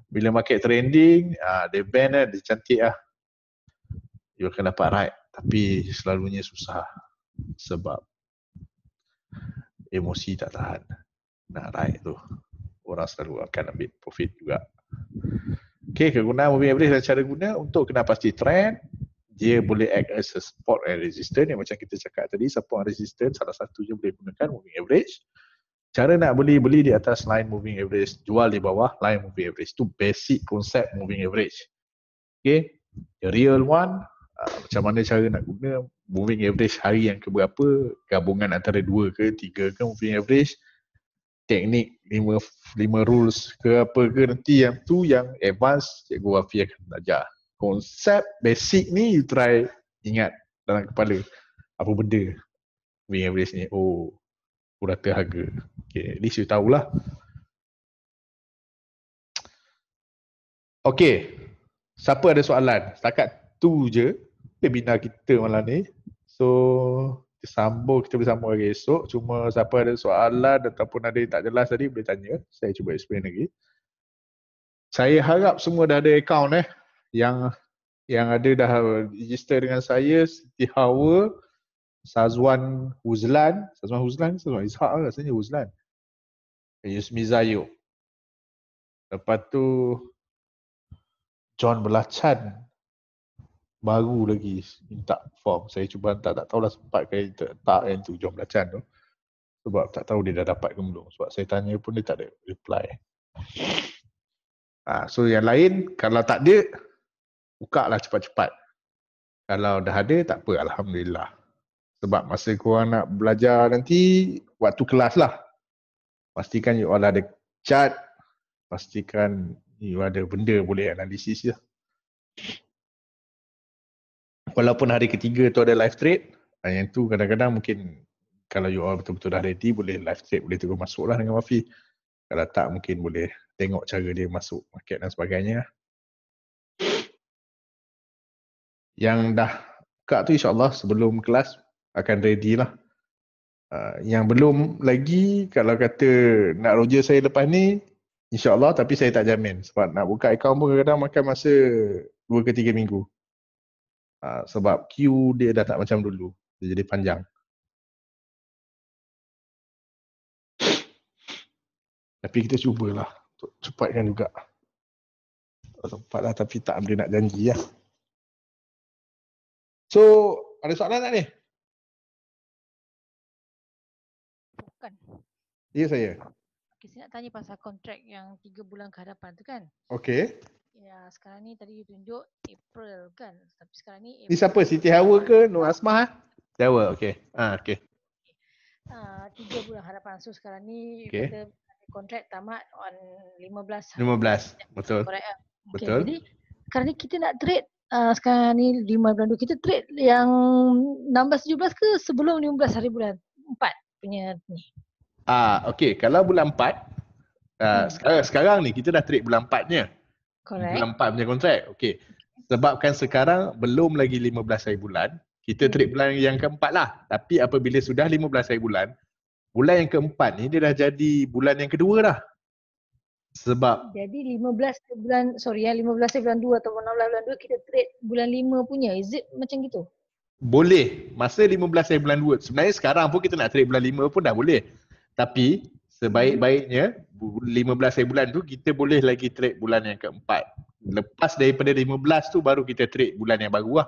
Bila market trending, ah dia band lah, dia cantik lah. You akan dapat right. Tapi selalunya susah. Sebab emosi tak tahan. Nak naik tu orang selalu akan ambil profit juga. Okay, kegunaan moving average dan cara guna untuk kena pasti trend dia boleh act as a support and resistance yang macam kita cakap tadi support and resistance salah satunya boleh gunakan moving average. Cara nak beli beli di atas line moving average jual di bawah line moving average. Tu basic konsep moving average. Okay the real one uh, macam mana cara nak guna moving average hari yang keberapa? Gabungan antara dua ke tiga ke moving average? Teknik lima lima rules ke apa ke? Nanti yang tu yang advance cikgu Afi akan belajar. Konsep basic ni you try ingat dalam kepala. Apa benda moving average ni? Oh purata harga. Okay, at least you tahulah. Okay, siapa ada soalan? Setakat tu je webinar kita malam ni. So sambung kita sambung lagi esok. Cuma siapa ada soalan ataupun ada yang tak jelas tadi boleh tanya. Saya cuba explain lagi. Saya harap semua dah ada account eh yang yang ada dah register dengan saya Siti Hawa Sazwan Huzlan Sazwan Huzlan Sazwan Ishak lah rasanya Huzlan Yusmi Zayu lepas tu John Belacan baru lagi minta form. Saya cuba hantar tak tahulah sempat ke tak yang tu John Belacan tu. Sebab tak tahu dia dah dapat ke belum. Sebab saya tanya pun dia tak ada reply. Ha, so yang lain kalau tak ada buka lah cepat-cepat. Kalau dah ada tak apa Alhamdulillah. Sebab masa korang nak belajar nanti waktu kelas lah. Pastikan you all ada chat. Pastikan you ada benda boleh analisis lah. Walaupun hari ketiga tu ada live trade, ah, yang tu kadang-kadang mungkin kalau you all betul-betul dah ready boleh live trade boleh terus masuk lah dengan Mafi. Kalau tak mungkin boleh tengok cara dia masuk market dan sebagainya. Yang dah buka tu insyaAllah sebelum kelas akan ready lah. Uh, yang belum lagi kalau kata nak roger saya lepas ni insyaAllah tapi saya tak jamin sebab nak buka account pun kadang-kadang makan masa 2 ke 3 minggu. Uh, sebab queue dia dah tak macam dulu. Dia jadi panjang. Tapi kita cubalah untuk cepatkan juga. Sempat lah tapi tak boleh nak janji lah. So, ada soalan tak ni? Bukan. Ya saya. Okay, saya nak tanya pasal kontrak yang tiga bulan ke hadapan tu kan. Okey. Ya, sekarang ni tadi you tunjuk April kan. Tapi sekarang ni Ni siapa? Siti Hawa ke? Nur Asmah? Siti Hawa, okey. Ah, okey. Uh, tiga bulan hadapan. So sekarang ni Okay. kita kontrak tamat on 15 15. Betul. Correct lah. Okay, Betul. Jadi sekarang ni kita nak trade uh, sekarang ni 5 bulan dua. Kita trade yang 16 17 ke sebelum 15 hari bulan 4 punya ni. Ah, okey. Kalau bulan 4, uh, Hmm. sekarang, sekarang ni kita dah trade bulan 4-nya. Correct. Bulan 4 punya kontrak. Okey. Sebabkan sekarang belum lagi 15 hari bulan, kita Hmm. trade bulan yang keempat lah. Tapi apabila sudah 15 hari bulan, bulan yang keempat ni dia dah jadi bulan yang kedua dah. Sebab Jadi 15 ke bulan sorry ya 15 ke bulan 2 atau 16 bulan 2 kita trade bulan 5 punya. Is it macam gitu? boleh masa 15 hari bulan 2. Sebenarnya sekarang pun kita nak trade bulan 5 pun dah boleh. Tapi sebaik-baiknya bu- 15 hari bulan tu kita boleh lagi trade bulan yang keempat. Lepas daripada 15 tu baru kita trade bulan yang baru lah.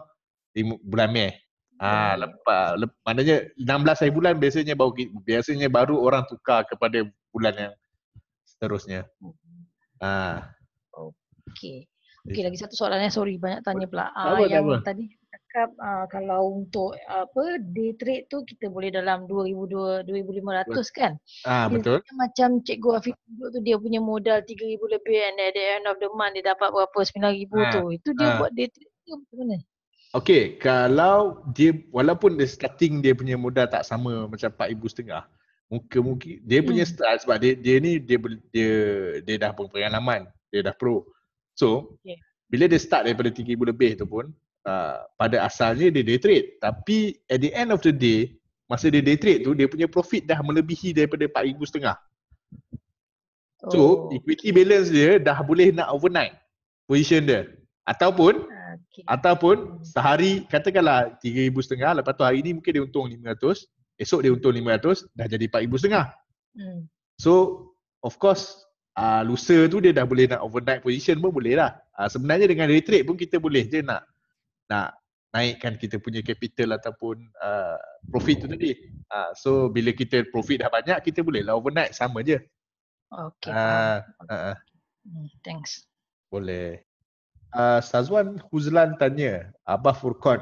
Bulan Mei. Ah, Mei. lepas, lep, maknanya 16 hari bulan biasanya baru biasanya baru orang tukar kepada bulan yang seterusnya. Ah, Okey. Okey lagi satu soalannya sorry banyak tanya pula. Ah yang apa. tadi cakap uh, kalau untuk apa day trade tu kita boleh dalam 2002 2500 kan? ah betul. Biasanya macam Cikgu Afiq tunjuk tu dia punya modal 3000 lebih and at the end of the month dia dapat berapa 9000 Ah, tu. Itu dia ah. buat day trade tu macam mana? Okey, kalau dia walaupun dia starting dia punya modal tak sama macam 4,500 muka mungkin dia punya Hmm. start sebab dia dia ni dia dia dia dah berpengalaman, dia dah pro. So, Okey. bila dia start daripada 3,000 lebih tu pun uh, pada asalnya dia day trade tapi at the end of the day masa dia day trade tu dia punya profit dah melebihi daripada 4,500. So, Oh. equity balance dia dah boleh nak overnight position dia. Ataupun Okey. Ataupun sehari katakanlah 3,500 setengah lepas tu hari ni mungkin dia untung 500 esok dia untung 500 dah jadi 4,000 setengah Hmm. so of course uh, lusa tu dia dah boleh nak overnight position pun boleh lah uh, sebenarnya dengan day trade pun kita boleh je nak nak naikkan kita punya capital ataupun uh, profit tu tadi uh, so bila kita profit dah banyak kita boleh lah overnight sama je faham. uh, uh, thanks. Boleh. Uh, Sazwan Huzlan tanya, Abah Furqan,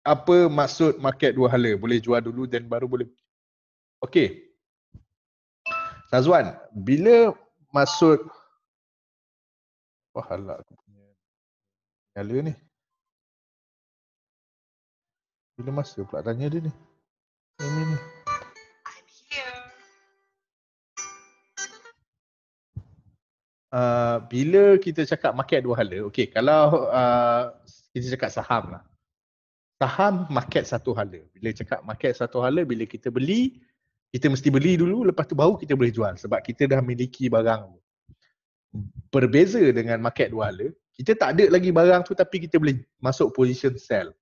apa maksud market dua hala? Boleh jual dulu dan baru boleh. Okey. Sazwan, bila maksud Wah halak aku punya nyala ni. Bila masa pula tanya dia ni? Ini ni. Uh, bila kita cakap market dua hala, okey kalau uh, kita cakap saham lah. Saham market satu hala. Bila cakap market satu hala, bila kita beli, kita mesti beli dulu, lepas tu baru kita boleh jual sebab kita dah miliki barang tu. Berbeza dengan market dua hala, kita tak ada lagi barang tu tapi kita boleh masuk position sell.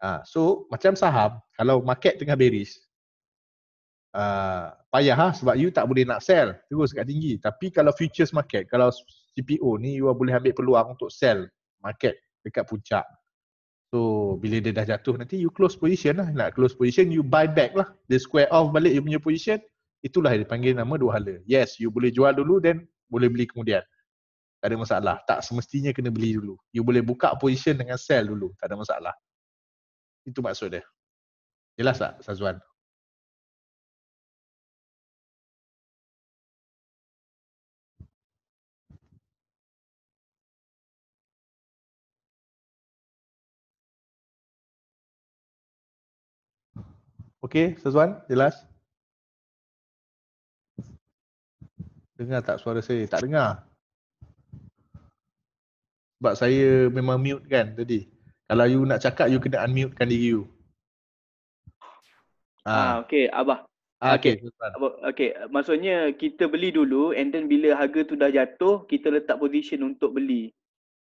Ha, so macam saham, kalau market tengah bearish, uh, payah lah sebab you tak boleh nak sell terus kat tinggi. Tapi kalau futures market, kalau CPO ni you boleh ambil peluang untuk sell market dekat puncak. So bila dia dah jatuh nanti you close position lah. Nak close position you buy back lah. Dia square off balik you punya position. Itulah yang dipanggil nama dua hala. Yes you boleh jual dulu then boleh beli kemudian. Tak ada masalah. Tak semestinya kena beli dulu. You boleh buka position dengan sell dulu. Tak ada masalah. Itu maksud dia. Jelas tak Sazwan? Okey, Sazwan, jelas? Dengar tak suara saya? Tak dengar. Sebab saya memang mute kan tadi. Kalau you nak cakap, you kena unmute kan diri you. Ah, okey, abah. Ah, okey. Abah, okey, maksudnya kita beli dulu and then bila harga tu dah jatuh, kita letak position untuk beli.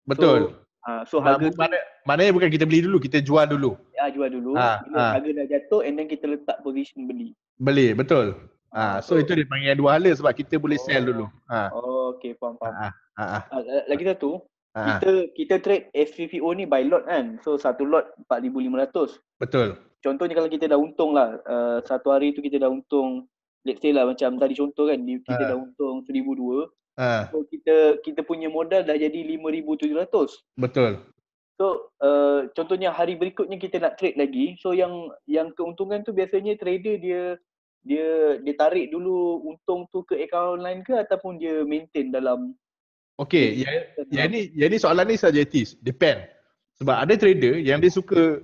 Betul. Ah, so Ma- harga tu mana, maknanya bukan kita beli dulu, kita jual dulu. ya jual dulu. Ah, bila ah. harga dah jatuh and then kita letak position beli. Beli, betul. Ah, Ah, so, so- itu dia panggil dua hala sebab kita boleh sell Oh. dulu. Ah, Oh, okey, faham faham. ah, ah, ah, Ah, lagi satu, ah, kita kita trade FVPO ni by lot kan. So satu lot 4500. betul. Contohnya kalau kita dah untung lah, uh, satu hari tu kita dah untung let's say lah macam tadi contoh kan kita Ah. dah untung 1002. Ah, So kita kita punya modal dah jadi 5700. betul. So uh, contohnya hari berikutnya kita nak trade lagi. So yang yang keuntungan tu biasanya trader dia dia dia tarik dulu untung tu ke akaun lain ke ataupun dia maintain dalam Okey, yang, yang ni yang ni soalan ni subjektif, depend. Sebab ada trader yang dia suka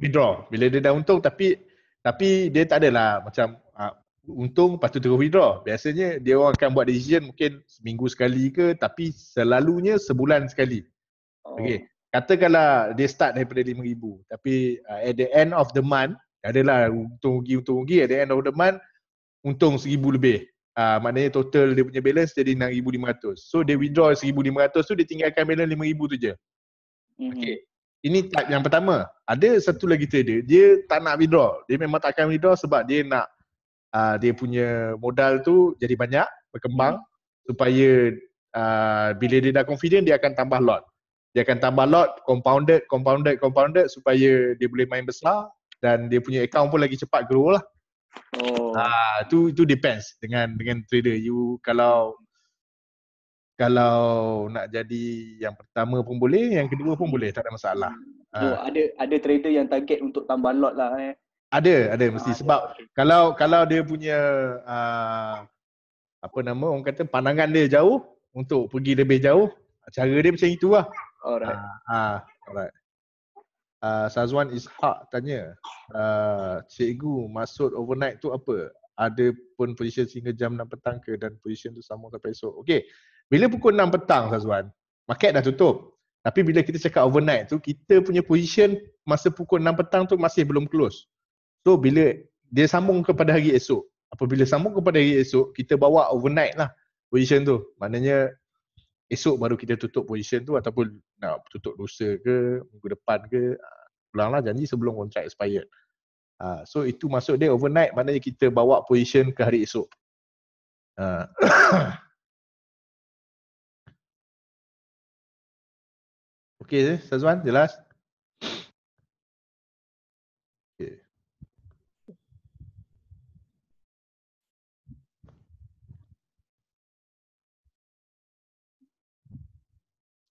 withdraw bila dia dah untung tapi tapi dia tak adalah macam uh, untung lepas tu terus withdraw. Biasanya dia orang akan buat decision mungkin seminggu sekali ke tapi selalunya sebulan sekali. oh, Okey. Katakanlah dia start daripada 5000 tapi uh, at the end of the month adalah untung rugi untung rugi at the end of the month untung 1000 lebih. Ah uh, maknanya total dia punya balance jadi 6500. So dia withdraw 1500 tu dia tinggalkan balance 5000 tu je. mhm. Okey. Ini type yang pertama. Ada satu lagi trader, dia tak nak withdraw. Dia memang tak akan withdraw sebab dia nak uh, dia punya modal tu jadi banyak, berkembang supaya uh, bila dia dah confident dia akan tambah lot. Dia akan tambah lot compounded, compounded, compounded supaya dia boleh main besar dan dia punya account pun lagi cepat grow lah. Oh. Ah, tu itu depends dengan dengan trader. You kalau kalau nak jadi yang pertama pun boleh, yang kedua pun boleh, tak ada masalah. So Ah, ada ada trader yang target untuk tambah lot lah eh. ada, ada mesti Ah, sebab okay. kalau kalau dia punya uh, apa nama orang kata pandangan dia jauh untuk pergi lebih jauh, cara dia macam itu lah. Alright. Ah, alright. Uh, Sazwan Ishak tanya, uh, cikgu maksud overnight tu apa? Ada pun position sehingga jam 6 petang ke dan position tu sama sampai esok? Okey, bila pukul 6 petang Sazwan, market dah tutup. Tapi bila kita cakap overnight tu, kita punya position masa pukul 6 petang tu masih belum close. So bila dia sambung kepada hari esok, apabila sambung kepada hari esok, kita bawa overnight lah position tu. Maknanya esok baru kita tutup position tu ataupun nak tutup lusa ke minggu depan ke ah, pulanglah janji sebelum kontrak expired. Uh, so itu maksud dia overnight maknanya kita bawa position ke hari esok. Uh, Okey, Sazwan jelas?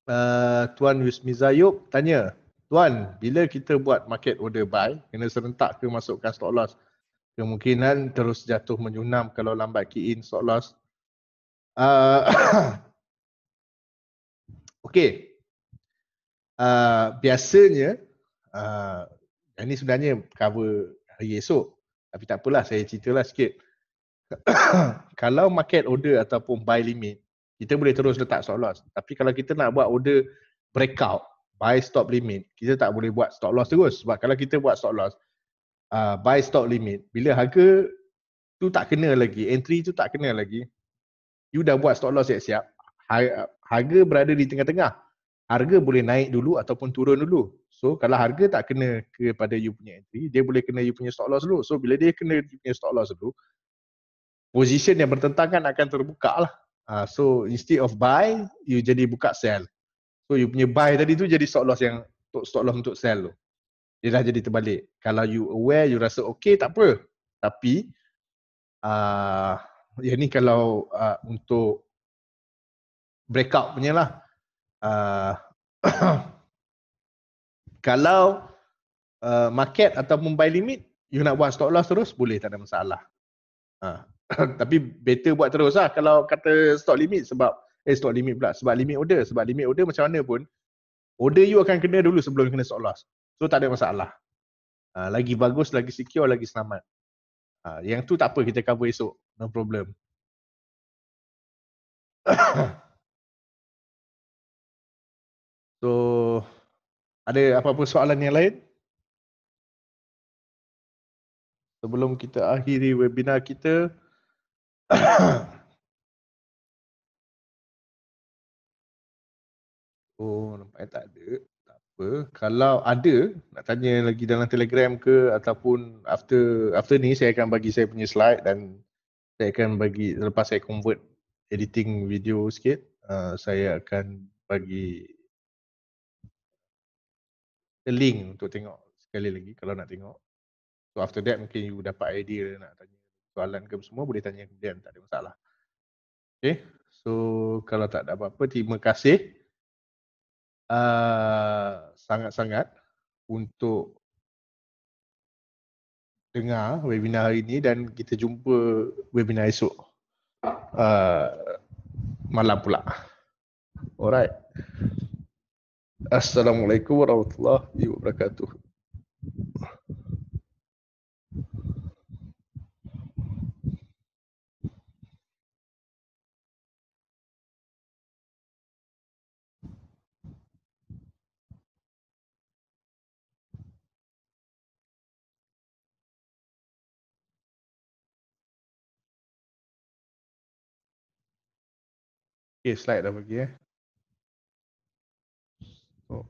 Uh, Tuan Yusmi Zayub tanya, Tuan, bila kita buat market order buy, kena serentak ke masukkan stop loss? Kemungkinan terus jatuh menyunam kalau lambat key in stop loss. Uh, Okey. Uh, biasanya, uh, yang ni sebenarnya cover hari esok. Tapi tak apalah, saya ceritalah sikit. kalau market order ataupun buy limit, kita boleh terus letak stop loss. Tapi kalau kita nak buat order breakout, buy stop limit, kita tak boleh buat stop loss terus. Sebab kalau kita buat stop loss, uh, buy stop limit, bila harga tu tak kena lagi, entry tu tak kena lagi, you dah buat stop loss siap-siap, har- harga berada di tengah-tengah. Harga boleh naik dulu ataupun turun dulu. So kalau harga tak kena kepada you punya entry, dia boleh kena you punya stop loss dulu. So bila dia kena you punya stop loss dulu, position yang bertentangan akan terbuka lah. Uh, so instead of buy, you jadi buka sell. So you punya buy tadi tu jadi stop loss yang untuk stop loss untuk sell tu. Dia dah jadi terbalik. Kalau you aware, you rasa okay, tak apa. Tapi, uh, yang ni kalau uh, untuk breakout punya lah. Uh, kalau uh, market atau buy limit, you nak buat stop loss terus, boleh tak ada masalah. Uh, tapi better buat terus lah kalau kata stop limit sebab eh stop limit pula sebab limit order sebab limit order macam mana pun order you akan kena dulu sebelum kena stop loss. So tak ada masalah. Uh, lagi bagus lagi secure lagi selamat. Uh, yang tu tak apa kita cover esok. No problem. So ada apa-apa soalan yang lain? Sebelum kita akhiri webinar kita oh, nampak tak ada. Tak apa. Kalau ada, nak tanya lagi dalam Telegram ke ataupun after after ni saya akan bagi saya punya slide dan saya akan bagi lepas saya convert editing video sikit, uh, saya akan bagi link untuk tengok sekali lagi kalau nak tengok. So after that mungkin you dapat idea nak tanya soalan ke semua boleh tanya kemudian tak ada masalah. Okay, so kalau tak ada apa-apa terima kasih uh, sangat-sangat untuk dengar webinar hari ini dan kita jumpa webinar esok uh, malam pula. Alright. Assalamualaikum warahmatullahi wabarakatuh. Okay, slide dah bagi eh. Oh.